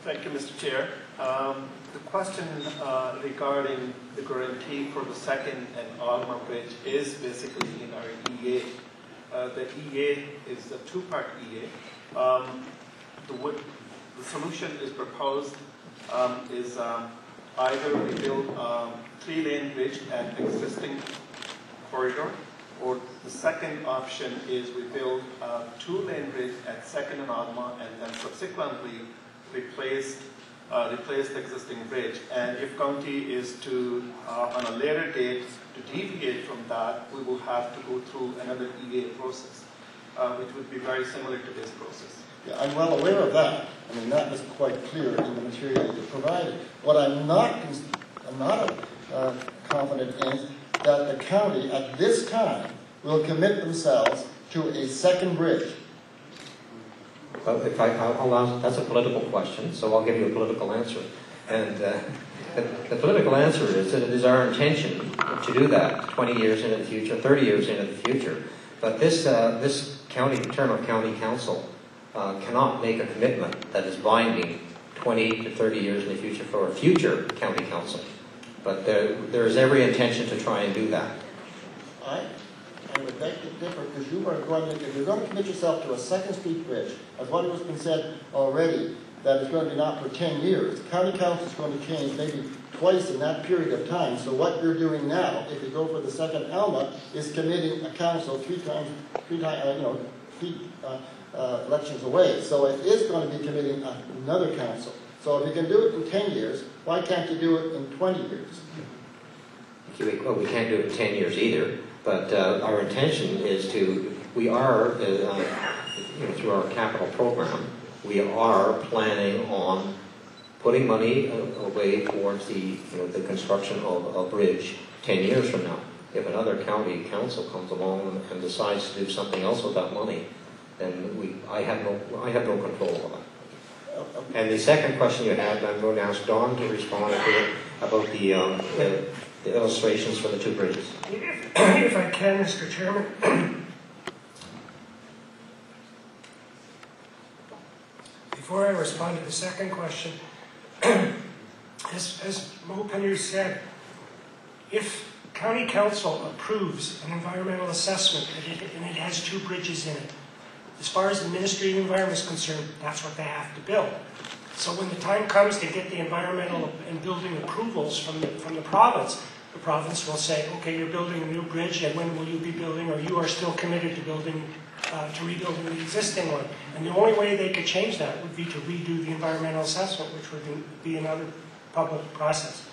Thank you, Mr. Chair. Um, The question uh, regarding the guarantee for the second and Alma Bridge is basically in our EA. Uh, The EA is a two-part EA. Um, The the solution is proposed um, is um, either we build a three-lane bridge at existing corridor, or the second option is we build a two-lane bridge at Second and Alma, and then subsequently replace, uh, replace the existing bridge. And if county is to, uh, on a later date, to deviate from that, we will have to go through another EA process, uh, which would be very similar to this process. Yeah, I'm well aware of that. I mean, that was quite clear in the material you provided. What I'm not, I'm not uh, confident in is that the county at this time will commit themselves to a second bridge. Well, if I, I'll ask, that's a political question, so I'll give you a political answer. And uh, the, the political answer is that it is our intention to do that 20 years into the future, 30 years into the future. But this, uh, this county, of county council uh, cannot make a commitment that is binding 20 to 30 years in the future for a future county council. But there, there is every intention to try and do that. I, and would beg to differ, because you are going to, if you're going to commit yourself to a Second Street Bridge, as what has been said already, that is going to be not for ten years, county council is going to change maybe twice in that period of time. So what you're doing now, if you go for the second Alma, is committing a council three times, three times, uh, you know, three, uh, uh, elections away. So it is going to be committing another council. So if you can do it in ten years, why can't you do it in twenty years? We- Well, we can't do it in 10 years either, but uh, our intention is to, we are, uh, you know, through our capital program, we are planning on putting money away towards the, you know, the construction of a bridge 10 years from now. If another county council comes along and decides to do something else with that money, then we, I have no, I have no control over that. And the second question you had, I'm going to ask Don to respond to it about the, um, the the illustrations for the two bridges. If if I can, Mr. Chairman. Before I respond to the second question, as, as Mo Penu said, if county council approves an environmental assessment and it, and it has two bridges in it, as far as the Ministry of Environment is concerned, that's what they have to build. So when the time comes to get the environmental and building approvals from the, from the province, the province will say, okay, you're building a new bridge, and when will you be building, or you are still committed to building, uh, to rebuilding the existing one. And the only way they could change that would be to redo the environmental assessment, which would be another public process.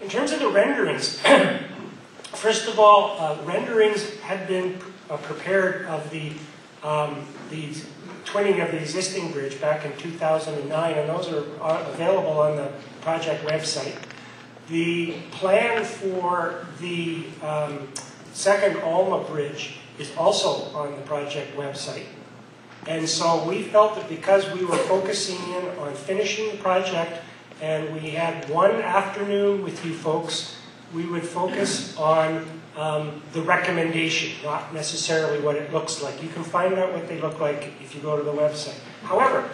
In terms of the renderings, first of all, uh, renderings had been uh, prepared of the, um, the twinning of the existing bridge back in 2009, and those are, are available on the project website. The plan for the um, second Alma Bridge is also on the project website. And so we felt that because we were focusing in on finishing the project and we had one afternoon with you folks, we would focus on um, the recommendation, not necessarily what it looks like. You can find out what they look like if you go to the website. However,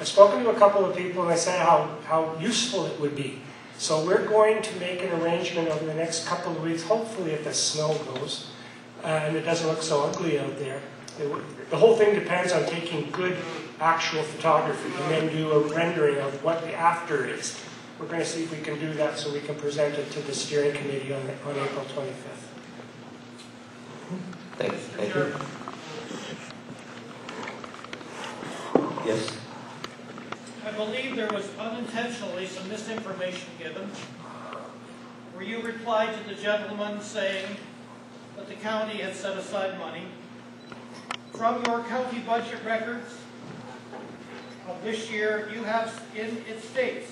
I've spoken to a couple of people and I said how, how useful it would be. So we're going to make an arrangement over the next couple of weeks, hopefully if the snow goes, uh, and it doesn't look so ugly out there. It, the whole thing depends on taking good actual photography and then do a rendering of what the after is. We're going to see if we can do that so we can present it to the steering committee on, on April 25th. Thank, you. Yes? I believe there was unintentionally some misinformation given, where you replied to the gentleman saying that the county had set aside money. From your county budget records of this year, you have, in it states,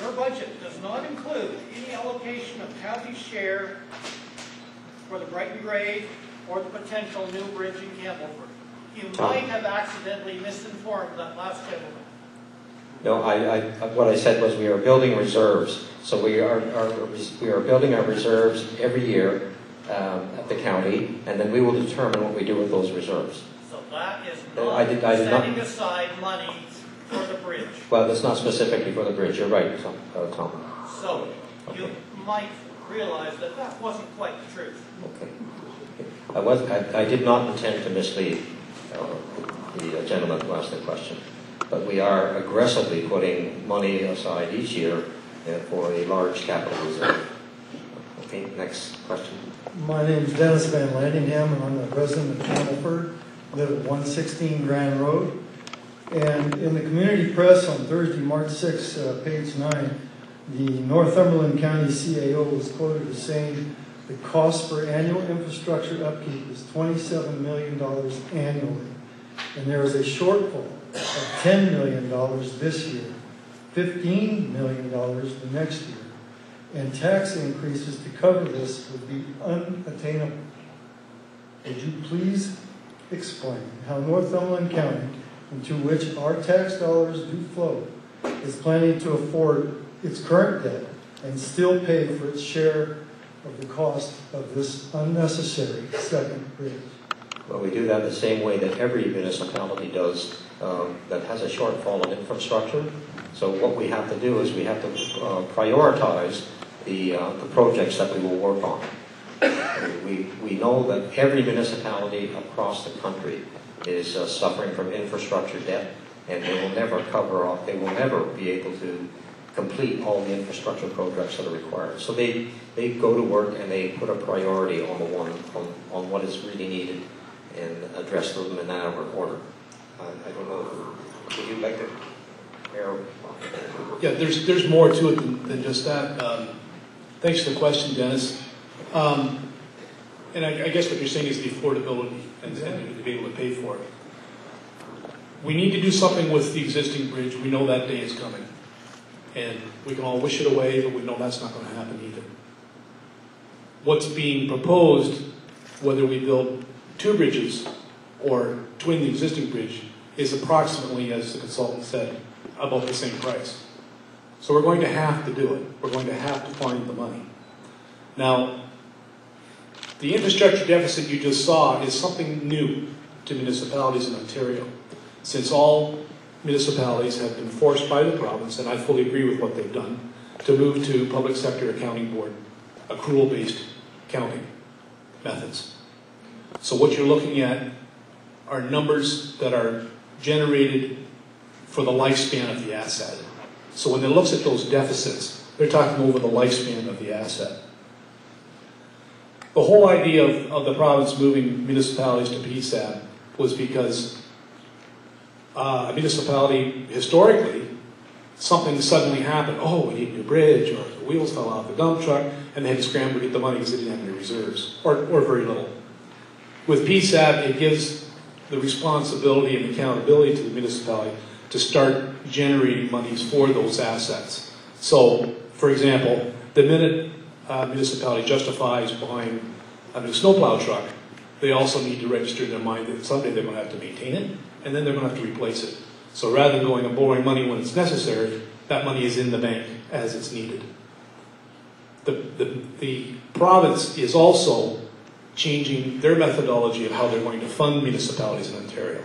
your budget does not include any allocation of county share for the Brighton grade or the potential new bridge in Campbellford. You might have accidentally misinformed that last gentleman. No, I, I, what I said was we are building reserves. So we are, are, we are building our reserves every year um, at the county, and then we will determine what we do with those reserves. So that is Uh, not I did- I did not- setting aside money for the bridge. Well, that's not specifically for the bridge, you're right, Tom. uh, Tom. So you might realize that that wasn't quite the truth. Okay. I was, I, I did not intend to mislead uh, the gentleman who asked the question, but we are aggressively putting money aside each year uh, for a large capital reserve. Okay, next question. My name is Dennis Van Landingham, and I'm the resident of Campbellford, live at 116 Grand Road. And in the community press on Thursday, March 6, uh, page 9, the Northumberland County CAO was quoted as saying the cost for annual infrastructure upkeep is $27 million annually. And there is a shortfall of $10 million this year, $15 million the next year and tax increases to cover this would be unattainable. Would you please explain how Northumberland County, into which our tax dollars do flow, is planning to afford its current debt and still pay for its share of the cost of this unnecessary second bridge? Well, we do that the same way that every municipality does um, that has a shortfall in infrastructure. So what we have to do is we have to uh, prioritize the, uh, the projects that we will work on. We, we know that every municipality across the country is uh, suffering from infrastructure debt, and they will never cover off, they will never be able to complete all the infrastructure projects that are required. So they, they go to work and they put a priority on the one, on, on what is really needed and address them in that order. I I don't know, would you like to? Yeah, there's, there's more to it than, than just that. Um, Thanks for the question, Dennis. Um, And I, I guess what you're saying is the affordability and, and to be able to pay for it. We need to do something with the existing bridge. We know that day is coming. And we can all wish it away, but we know that's not going to happen either. What's being proposed, whether we build two bridges or twin the existing bridge, is approximately, as the consultant said, about the same price. So we're going to have to do it. We're going to have to find the money. Now, the infrastructure deficit you just saw is something new to municipalities in Ontario. Since all municipalities have been forced by the province, and I fully agree with what they've done, to move to public sector accounting board, accrual-based counting methods. So what you're looking at are numbers that are generated for the lifespan of the asset. So when it looks at those deficits, they're talking over the lifespan of the asset. The whole idea of, of the province moving municipalities to PSAB was because uh, a municipality, historically, something suddenly happened. Oh, we need a new bridge, or the wheels fell off the dump truck, and they had to scramble to get the money because they didn't have any reserves, or, or very little. With PSAB, it gives the responsibility and accountability to the municipality to start generating monies for those assets. So, for example, the minute a municipality justifies buying a new snowplow truck, they also need to register in their mind that someday they're going to have to maintain it, and then they're going to have to replace it. So rather than going and borrowing money when it's necessary, that money is in the bank as it's needed. The, the, the province is also changing their methodology of how they're going to fund municipalities in Ontario,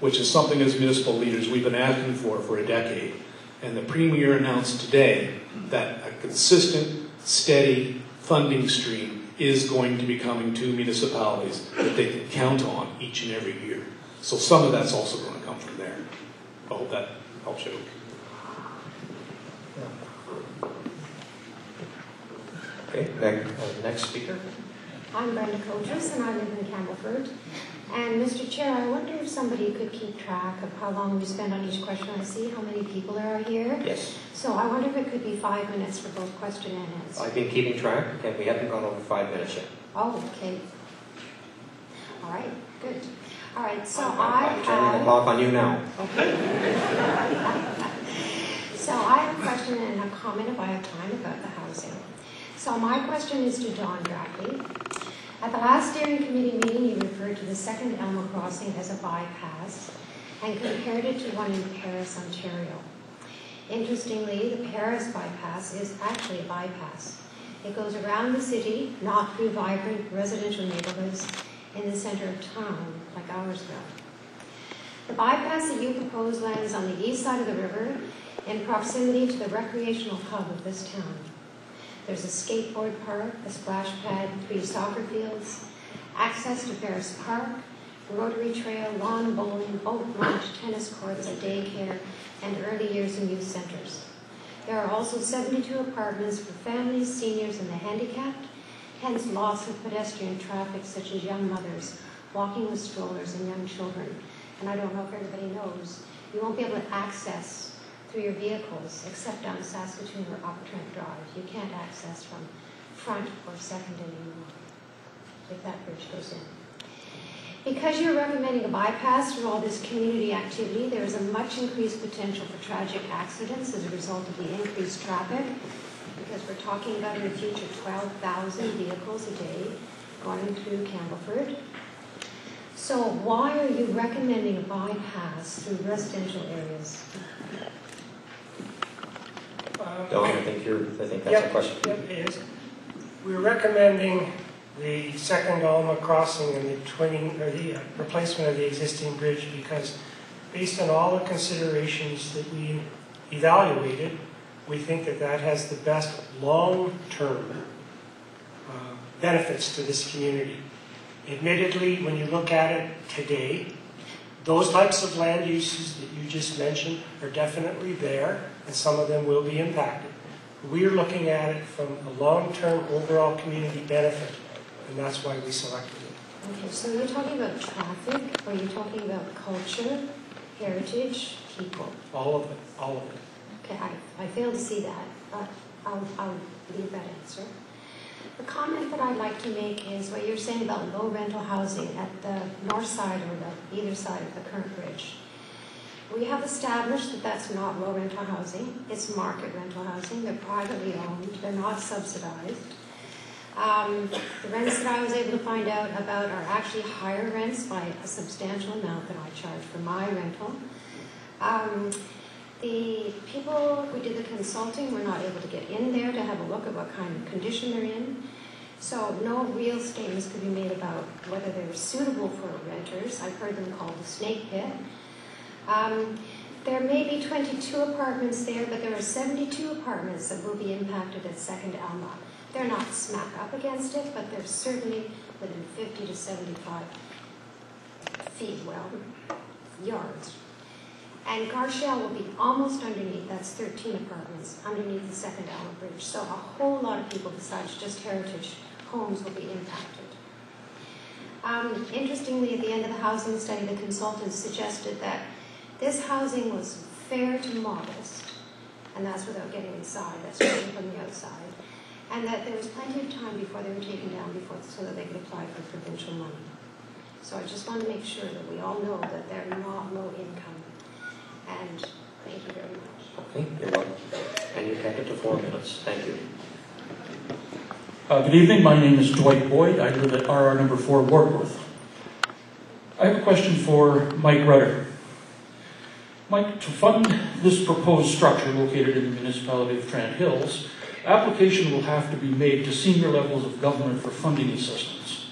which is something as municipal leaders we've been asking for for a decade. And the Premier announced today that a consistent, steady funding stream is going to be coming to municipalities that they can count on each and every year. So some of that's also going to come from there. I hope that helps you. Okay, next, uh, next speaker? I'm Brenda Coaches, and I live in Campbellford. And Mr. Chair, I wonder if somebody could keep track of how long we spend on each question. I see how many people there are here. Yes. So I wonder if it could be five minutes for both question and answer. I've been keeping track, and we haven't gone over five minutes yet. Oh, okay. All right, good. All right, so I'm- I I'm turning the clock on you now. Okay. so I have a question and a comment if I have time about the housing. So my question is to Don Bradley. At the last steering committee meeting, you referred to the second Alma crossing as a bypass and compared it to one in Paris, Ontario. Interestingly, the Paris bypass is actually a bypass. It goes around the city, not through vibrant residential neighborhoods in the center of town, like ours will. The bypass that you propose lands on the east side of the river in proximity to the recreational hub of this town. There's a skateboard park, a splash pad, three soccer fields, access to Ferris Park, Rotary Trail, lawn bowling, boat launch, tennis courts, a daycare, and early years and youth centers. There are also 72 apartments for families, seniors, and the handicapped, hence loss of pedestrian traffic such as young mothers walking with strollers and young children. And I don't know if everybody knows, you won't be able to access through your vehicles except down Saskatoon or Up Trent Drive. You can't access from front or second anymore if that bridge goes in. Because you're recommending a bypass from all this community activity, there is a much increased potential for tragic accidents as a result of the increased traffic, because we're talking about in the future 12,000 vehicles a day going through Campbellford. So why are you recommending a bypass through residential areas? Don, I think you're, I think that's a question. Yep, it is. We're recommending the second Alma crossing and the twinning, or the uh, replacement of the existing bridge because based on all the considerations that we evaluated, we think that that has the best long-term uh, benefits to this community. Admittedly, when you look at it today, those types of land uses that you just mentioned are definitely there, and some of them will be impacted. We're looking at it from a long-term overall community benefit, and that's why we selected it. Okay, so you're talking about traffic, or you're talking about culture, heritage, people? All of it, all of it. Okay, I, I failed to see that, but I'll, I'll leave that answer. The comment that I'd like to make is what you're saying about low rental housing at the north side or the either side of the current bridge. We have established that that's not low rental housing, it's market rental housing, they're privately owned, they're not subsidized. Um, the rents that I was able to find out about are actually higher rents by a substantial amount than I charge for my rental. Um, the people who did the consulting were not able to get in there to have a look at what kind of condition they're in. So no real statements could be made about whether they were suitable for renters. I've heard them called the snake pit. Um, there may be 22 apartments there, but there are 72 apartments that will be impacted at Second Alma. They're not smack up against it, but they're certainly within 50 to 75 feet, well, yards. And Garshell will be almost underneath, that's 13 apartments, underneath the Second Alma Bridge. So a whole lot of people besides just heritage homes will be impacted. Um, interestingly, at the end of the housing study, the consultants suggested that this housing was fair to modest, and that's without getting inside, that's from the outside, and that there was plenty of time before they were taken down before, so that they could apply for provincial money. So I just want to make sure that we all know that they're not low income, and thank you very much. Okay, you're welcome. And you kept it to four minutes. Thank you. Uh, Good evening, my name is Dwight Boyd, I live at RR number 4 Warkworth. I have a question for Mike Rutter. Mike, to fund this proposed structure located in the municipality of Trent Hills, application will have to be made to senior levels of government for funding assistance.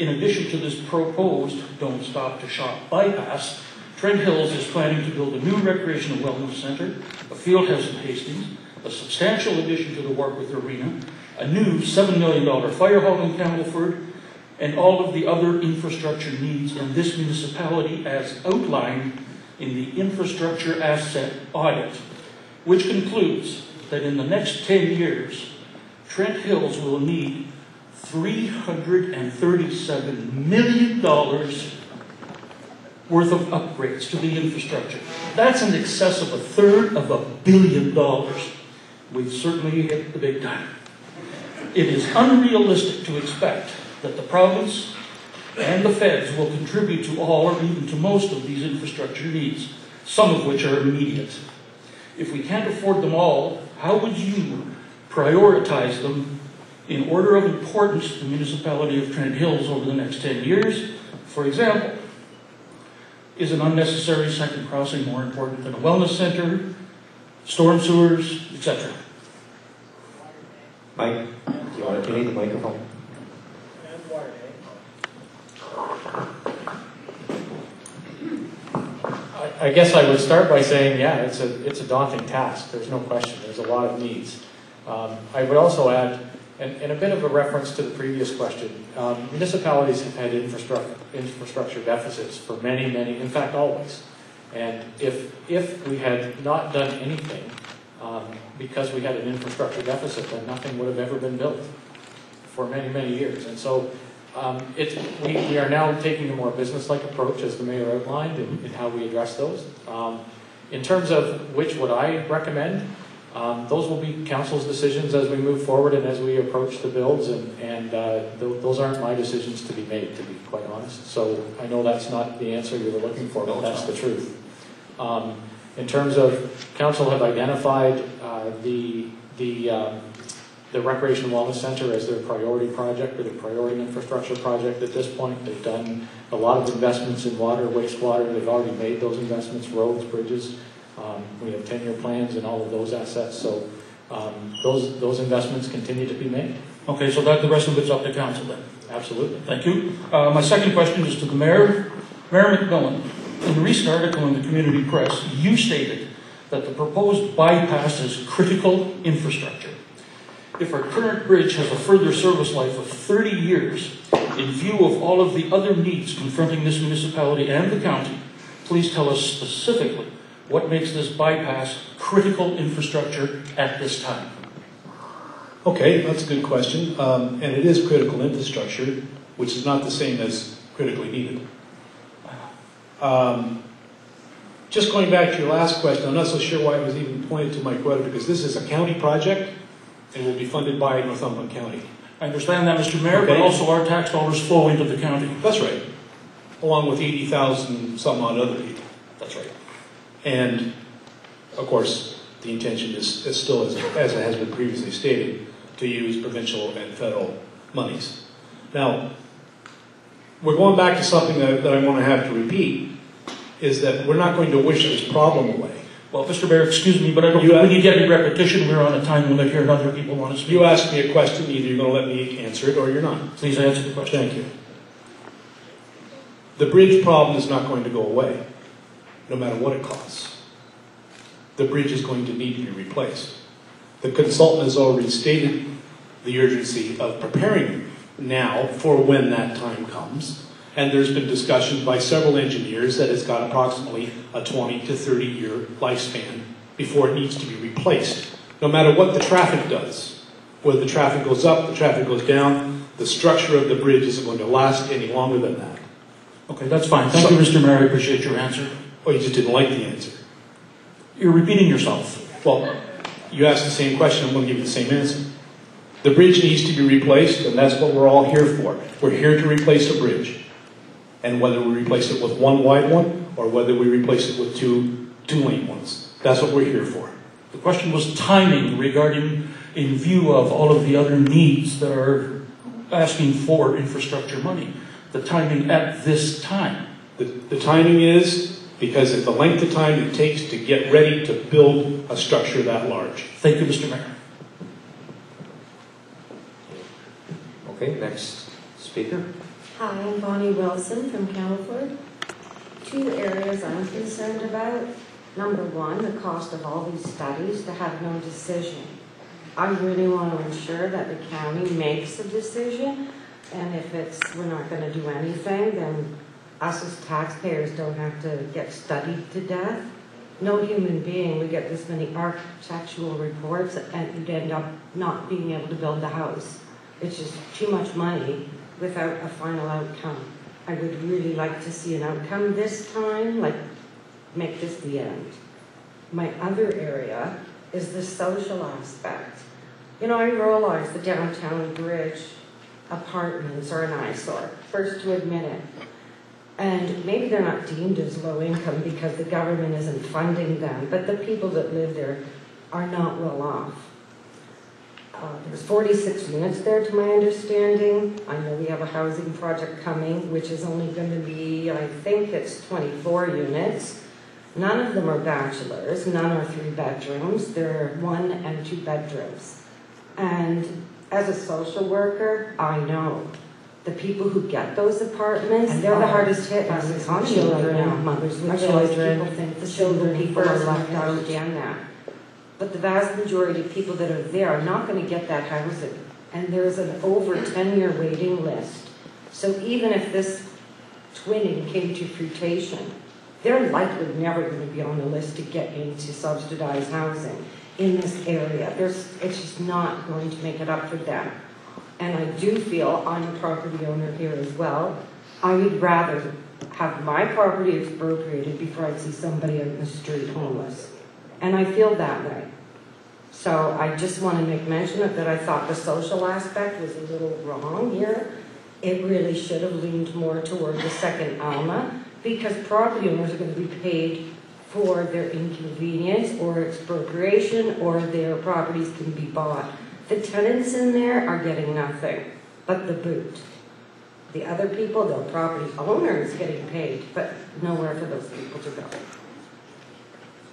In addition to this proposed Don't Stop to Shop bypass, Trent Hills is planning to build a new recreational wellness center, a field house in Hastings, a substantial addition to the Warkworth Arena, a new $7 million fire hall in Campbellford, and all of the other infrastructure needs in this municipality as outlined in the infrastructure asset audit, which concludes that in the next 10 years, Trent Hills will need $337 million worth of upgrades to the infrastructure. That's in excess of a third of a billion dollars. We've certainly hit the big time. It is unrealistic to expect that the province and the feds will contribute to all or even to most of these infrastructure needs, some of which are immediate. If we can't afford them all, how would you prioritize them in order of importance to the municipality of Trent Hills over the next 10 years? For example, is an unnecessary second crossing more important than a wellness center, storm sewers, etc.? Mike, do you want to, need the microphone? I I guess I would start by saying, yeah, it's a, it's a daunting task, there's no question, there's a lot of needs. Um, I would also add, and, and a bit of a reference to the previous question, um, municipalities have had infrastructure, infrastructure deficits for many, many, in fact, always. And if, if we had not done anything, um, because we had an infrastructure deficit, then nothing would have ever been built for many, many years. And so um, it's, we, we are now taking a more business-like approach, as the mayor outlined, in, in how we address those. Um, in terms of which would I recommend, um, those will be council's decisions as we move forward and as we approach the builds, and, and uh, th- those aren't my decisions to be made, to be quite honest. So I know that's not the answer you were looking for, but that's the truth. Um, in terms of, council have identified uh, the, the um, the Recreation Wellness Center as their priority project or their priority infrastructure project at this point. They've done a lot of investments in water, wastewater. They've already made those investments, roads, bridges. Um, we have 10-year plans in all of those assets. So um, those, those investments continue to be made. Okay, so that the rest of it's up to council then. Absolutely. Thank you. Uh, my second question is to the mayor. Mayor McMillan, in a recent article in the community press, you stated that the proposed bypass is critical infrastructure. if our current bridge has a further service life of 30 years, in view of all of the other needs confronting this municipality and the county, please tell us specifically what makes this bypass critical infrastructure at this time. Okay, that's a good question. Um, and it is critical infrastructure, which is not the same as critically needed. Um, just going back to your last question, I'm not so sure why it was even pointed to Mike Rutter, because this is a county project and will be funded by Northumberland County. I understand that, Mr. Mayor, but also our tax dollars flow into the county. That's right. Along with 80,000 some odd other people. That's right. And, of course, the intention is, is still, as, as it has been previously stated, to use provincial and federal monies. Now, we're going back to something that, that I want to have to repeat, is that we're not going to wish this problem away. Well, Mr. Mayor, excuse me, but I don't You think have- we need any repetition. We're on a time limit here and other people want to speak. You asked me a question, either you're going to let me answer it or you're not. Please answer the question. Thank you. The bridge problem is not going to go away, no matter what it costs. The bridge is going to need to be replaced. The consultant has already stated the urgency of preparing now for when that time comes. And there's been discussion by several engineers that it's got approximately a 20 to 30 year lifespan before it needs to be replaced, no matter what the traffic does. Whether the traffic goes up, the traffic goes down, the structure of the bridge isn't going to last any longer than that. Okay, that's fine. Thank you, Mr. Mayor. I appreciate your answer. Or you just didn't like the answer. You're repeating yourself. Well, you asked the same question, I'm going to give you the same answer. The bridge needs to be replaced, and that's what we're all here for. We're here to replace a bridge. And whether we replace it with one wide one, or whether we replace it with two two-lane ones, that's what we're here for. The question was timing regarding, in view of all of the other needs that are asking for infrastructure money. The timing at this time. The, the timing is because of the length of time it takes to get ready to build a structure that large. Thank you, Mr. Mayor. Okay, next speaker. Hi, I'm Bonnie Wilson from Campbellford. Two areas I'm concerned about. Number one, the cost of all these studies to have no decision. I really want to ensure that the county makes a decision, and if it's, we're not going to do anything, then us as taxpayers don't have to get studied to death. No human being would get this many architectural reports and end up not being able to build the house. It's just too much money without a final outcome. I would really like to see an outcome this time, like make this the end. My other area is the social aspect. You know, I realize the downtown bridge apartments are an eyesore, first to admit it. And maybe they're not deemed as low income because the government isn't funding them, but the people that live there are not well off. Uh, There's 46 units there, to my understanding. I know we have a housing project coming, which is only going to be, I think it's 24 units. None of them are bachelors, none are three bedrooms. They're one and two bedrooms. And as a social worker, I know the people who get those apartments, they're the hardest hit by the economy right now. Mothers with children, the children, people are left out again that. But the vast majority of people that are there are not going to get that housing. And there's an over 10-year waiting list. So even if this twinning came to fruition, they're likely never going to be on the list to get into subsidized housing in this area. There's, it's just not going to make it up for them. And I do feel, I'm a property owner here as well, I would rather have my property expropriated before I see somebody on the street homeless. And I feel that way. So I just want to make mention of that I thought the social aspect was a little wrong here. It really should have leaned more toward the second Alma because property owners are going to be paid for their inconvenience or expropriation or their properties can be bought. The tenants in there are getting nothing but the boot. The other people, the property owners getting paid, but nowhere for those people to go.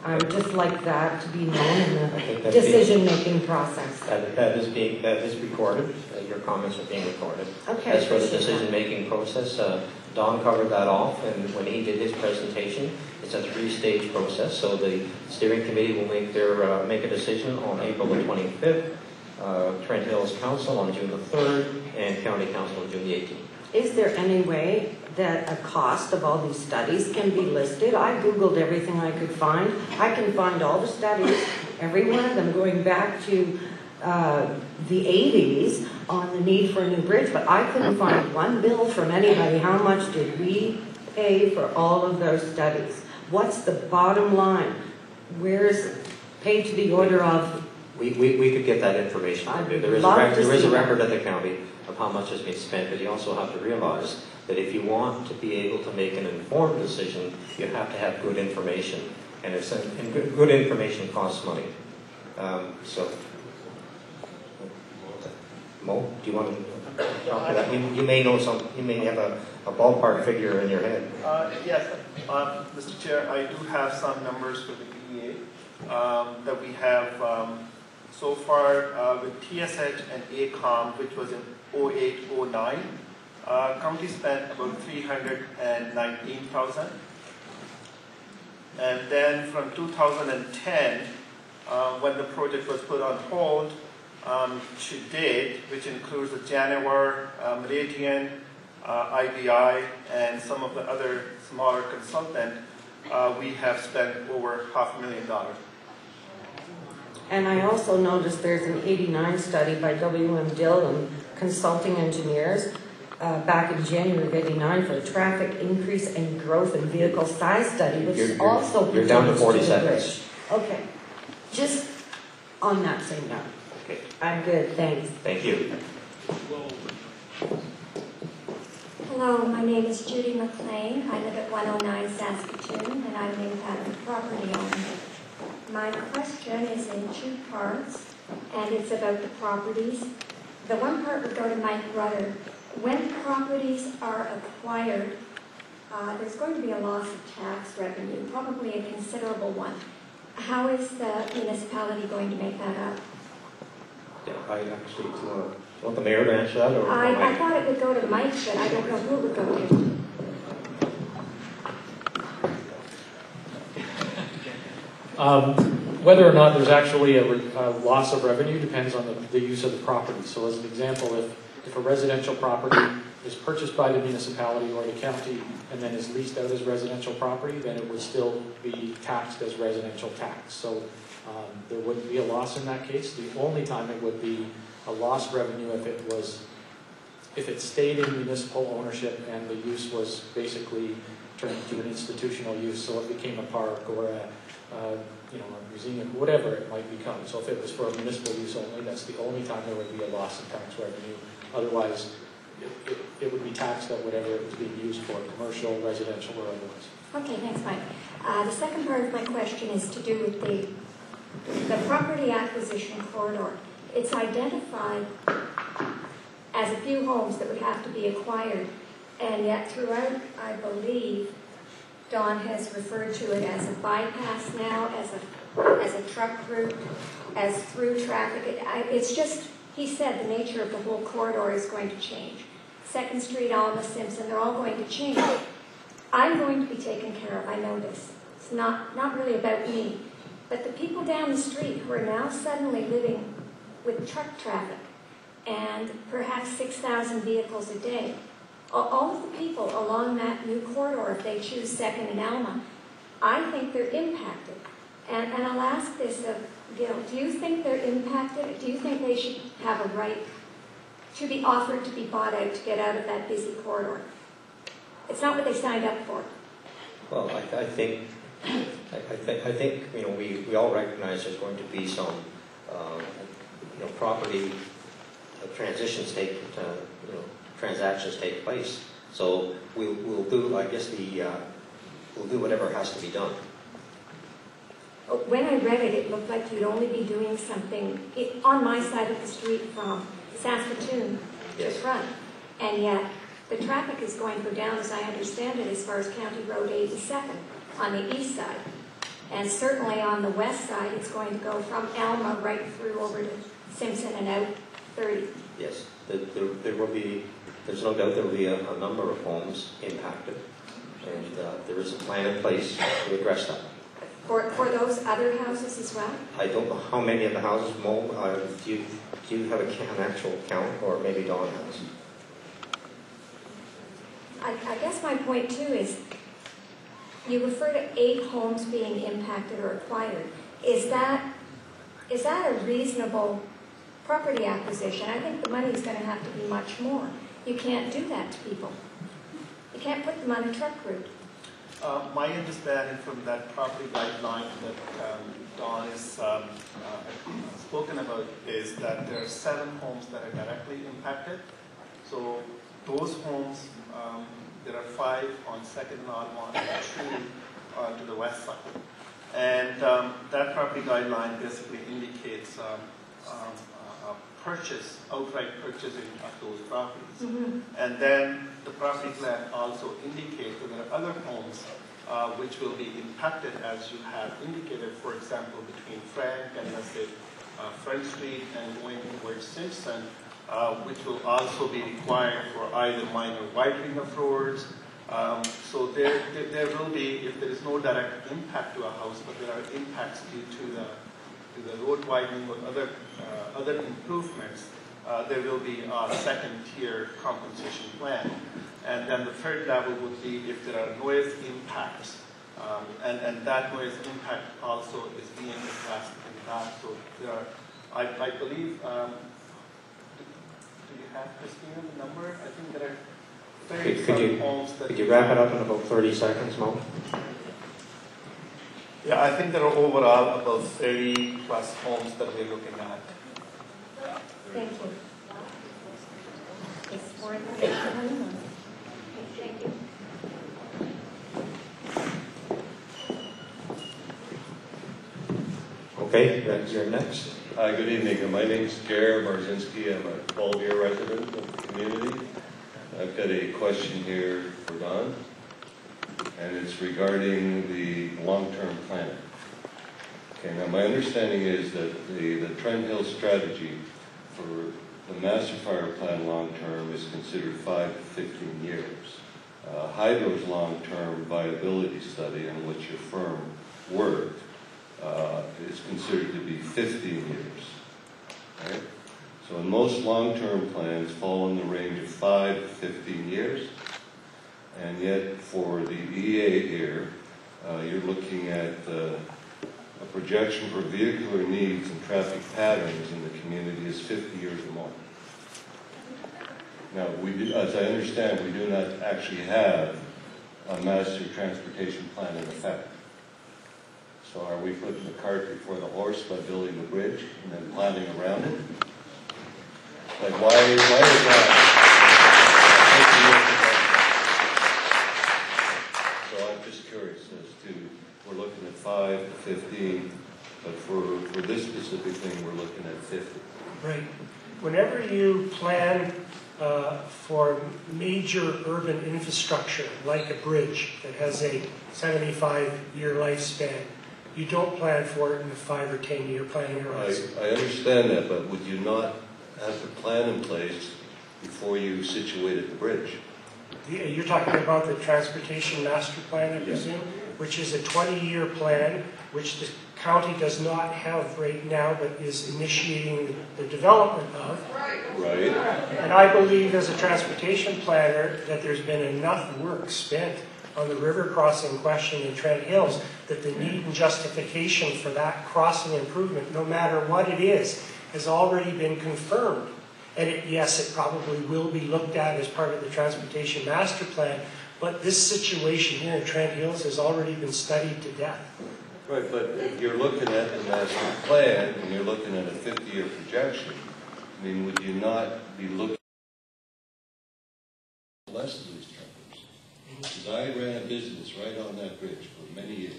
I would just like that to be known in the decision-making process. That, that is being, that is recorded, Uh, your comments are being recorded. Okay, As for the decision-making process, uh, Don covered that off, and when he did his presentation, it's a three-stage process, so the steering committee will make their, uh, make a decision on April the 25th. Uh, Trent Hills Council on June the 3rd, and County Council on June the 18th. Is there any way that a cost of all these studies can be listed? I Googled everything I could find. I can find all the studies, every one of them going back to uh, the 80s on the need for a new bridge, but I couldn't find one bill from anybody. How much did we pay for all of those studies? What's the bottom line? Where's paid to the order of We, we, we could get that information. I'd There is a, love rec- to there is a see that. record of the county of how much has been spent, but you also have to realize that if you want to be able to make an informed decision, you have to have good information. And it's, and good, good information costs money. Um, so, Mo, do you want to talk to that? You, you may know some, you may have a, a ballpark figure in your head. Uh, Yes, uh, Mr. Chair, I do have some numbers for the EA um, that we have um, so far uh, with TSH and AECOM, which was in 08, 09. uh, County spent about 319,000. And then from 2010, uh, when the project was put on hold, um, to date, which includes the January, uh, Meridian, uh, IBI, and some of the other smaller consultant, uh, we have spent over half a million dollars. And I also noticed there's an 89 study by W.M. Dillon Consulting Engineers uh, back in January of 89 for a traffic increase and growth in vehicle size study, which You're- you're- also you're down to 40 the seconds. bridge. Okay, just on that same note. Okay, I'm good, thanks. thank you. Hello, my name is Judy McLean. I live at 109 Saskatoon, and I'm an impact property owner. My question is in two parts, and it's about the properties. The one part would go to Mike Rutter. When properties are acquired, uh, there's going to be a loss of tax revenue, probably a considerable one. How is the municipality going to make that up? Yeah, I actually, want, want the mayor to answer that, or? I, I thought it would go to Mike, but I don't know who it would go to. Um, Whether or not there's actually a a loss of revenue depends on the, the use of the property. So as an example, if, if a residential property is purchased by the municipality or the county and then is leased out as residential property, then it would still be taxed as residential tax. So um, there wouldn't be a loss in that case. The only time it would be a lost revenue if it was, if it stayed in municipal ownership and the use was basically turned into an institutional use, so it became a park or a, uh, you know, a museum, whatever it might become. So if it was for municipal use only, that's the only time there would be a loss of tax revenue. Otherwise, it, it, it would be taxed at whatever it was being used for, commercial, residential, or otherwise. Okay, thanks, Mike. Uh, The second part of my question is to do with the, the property acquisition corridor. It's identified as a few homes that would have to be acquired, and yet throughout, I believe, Don has referred to it as a bypass now, as a, as a truck route, as through traffic. It- I- It's just, he said the nature of the whole corridor is going to change. Second Street, Alma, Simpson, they're all going to change. I'm going to be taken care of, I know this. It's not, not really about me. But the people down the street who are now suddenly living with truck traffic and perhaps 6,000 vehicles a day, all of the people along that new corridor, if they choose Second and Alma, I think they're impacted. And, and I'll ask this of Gil, do you think they're impacted? Do you think they should have a right to be offered to be bought out to get out of that busy corridor? It's not what they signed up for. Well, I, I think, I, think, I think, you know, we, we all recognize there's going to be some, um, you know, property uh, transitions uh, know, transactions take place. So we'll, we'll do, I guess the, uh, we'll do whatever has to be done. When I read it, it looked like you'd only be doing something i- on my side of the street from Saskatoon to Yes. front. And yet, the traffic is going to go down, as I understand it, as far as County Road 87 on the east side. And certainly on the west side, it's going to go from Alma right through over to Simpson and out 30. Yes, there, there, there will be, there's no doubt there will be a, a number of homes impacted. And, uh, there is a plan in place to address that. For, for those other houses as well? I don't know how many of the houses, Mo, uh, do you, do you have a an actual count, or maybe Don has? I, I guess my point too is, you refer to eight homes being impacted or acquired. Is that, is that a reasonable property acquisition? I think the money is gonna have to be much more. You can't do that to people. You can't put them on a truck route. Uh, My understanding from that property guideline that um, Don has um, uh, spoken about is that there are seven homes that are directly impacted. So those homes, um, there are five on Second and Almond and two uh, to the west side. And um, that property guideline basically indicates um, um, purchase, outright purchasing of those properties. And then the property plan also indicates that there are other homes uh, which will be impacted as you have indicated, for example, between Frank and let's say uh, Front Street and going towards Simpson, uh, which will also be required for either minor widening of roads. Um, So there, there- there will be, if there is no direct impact to a house, but there are impacts due to the, to the road widening or other, uh, other improvements, uh, there will be a second tier compensation plan. And then the third level would be if there are noise impacts. Um, and, and that noise impact also is being addressed in that. So there are, I, I believe, um, do do you have, Christina, the number? I think there are Could could some you, homes that. could you wrap it up in about 30 seconds, Mo? Yeah, I think there are overall about thirty plus homes that we're looking at. Thank you. It's for information. Thank you. Okay, then you're next. Hi, good evening. My name is Gare Marzinski. I'm a 12-year resident of the community. I've got a question here for Don, and it's regarding the long-term planning. Okay, now my understanding is that the, the Trent Hills strategy for the master fire plan long-term is considered five to 15 years. Uh, Hydro's long-term viability study on which your firm worked uh, is considered to be 15 years. Right? So in most long-term plans fall in the range of 5 to 15 years. And yet for the EA here, uh, you're looking at uh, a projection for vehicular needs and traffic patterns in the community is 50 years or more. Now, we do, as I understand, we do not actually have a master transportation plan in effect. So are we putting the cart before the horse by building the bridge and then planning around it? Like, why, why is that? So I'm just curious as to, we're looking at five to fifteen, but for, for this specific thing, we're looking at fifty. Right. Whenever you plan uh, for major urban infrastructure, like a bridge that has a 75-year lifespan, you don't plan for it in a five or 10-year planning I, horizon. I understand that, but would you not have the plan in place before you situated the bridge? You're talking about the transportation master plan, I presume, which is a 20-year plan, which the county does not have right now, but is initiating the development of. Right? And I believe as a transportation planner that there's been enough work spent on the river crossing question in Trent Hills that the need and justification for that crossing improvement, no matter what it is, has already been confirmed. And it, yes, it probably will be looked at as part of the transportation master plan, but this situation here in Trent Hills has already been studied to death. Right, but if you're looking at the master plan and you're looking at a 50-year projection, I mean, would you not be looking less of these truckers? Because I ran a business right on that bridge for many years,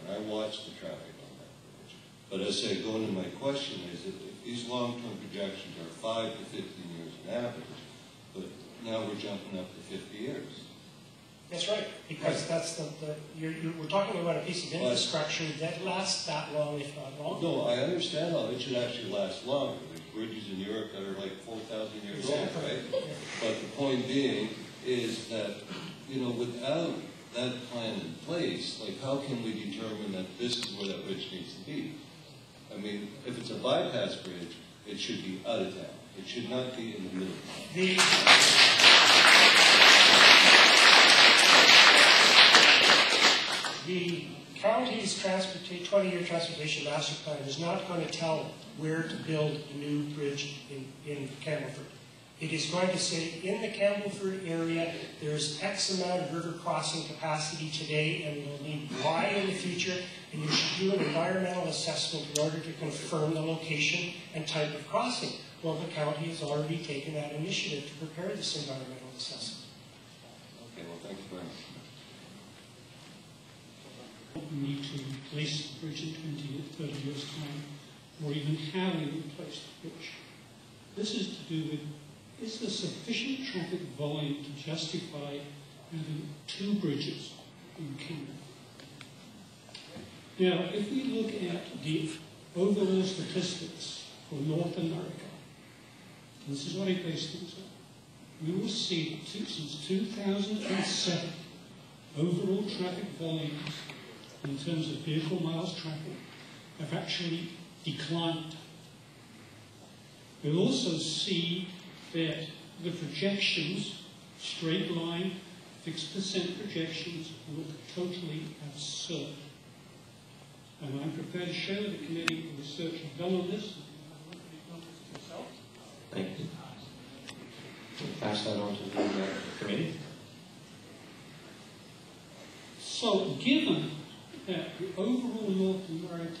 and I watched the traffic on that bridge. But as I go into my question is that if these long-term projections are five to 15 years in average, now we're jumping up to 50 years. That's right, because that's the, the, you're, you we're talking about a piece of infrastructure that lasts that long, if not longer. No, I understand how it should actually last longer. There's bridges in Europe that are like four thousand years old, Exactly. right? But the point being is that, you know, without that plan in place, like how can we determine that this is where that bridge needs to be? I mean, if it's a bypass bridge, it should be out of town. It should not be in the middle. The, the county's transportation, twenty-year transportation master plan is not going to tell where to build a new bridge in, in Campbellford. It is going to say, in the Campbellford area, there's X amount of river crossing capacity today, and we'll need Y in the future, and you should do an environmental assessment in order to confirm the location and type of crossing. Well, the county has already taken that initiative to prepare this environmental assessment. Okay, well, thank you very much. We need to replace the bridge in 20 or 30 years' time, or even how we replace the bridge. This is to do with, is there sufficient traffic volume to justify having two bridges in Canada? Now, if we look at the overall statistics for North America, and this is what I base things on, we will see that since 2007, overall traffic volumes in terms of vehicle miles traveled have actually declined. We'll also see that the projections, straight line, fixed percent projections, look totally absurd. And I'm prepared to show the committee the research I've done on this. Thank you. We'll Pass that on to the uh, committee. So given that the overall North American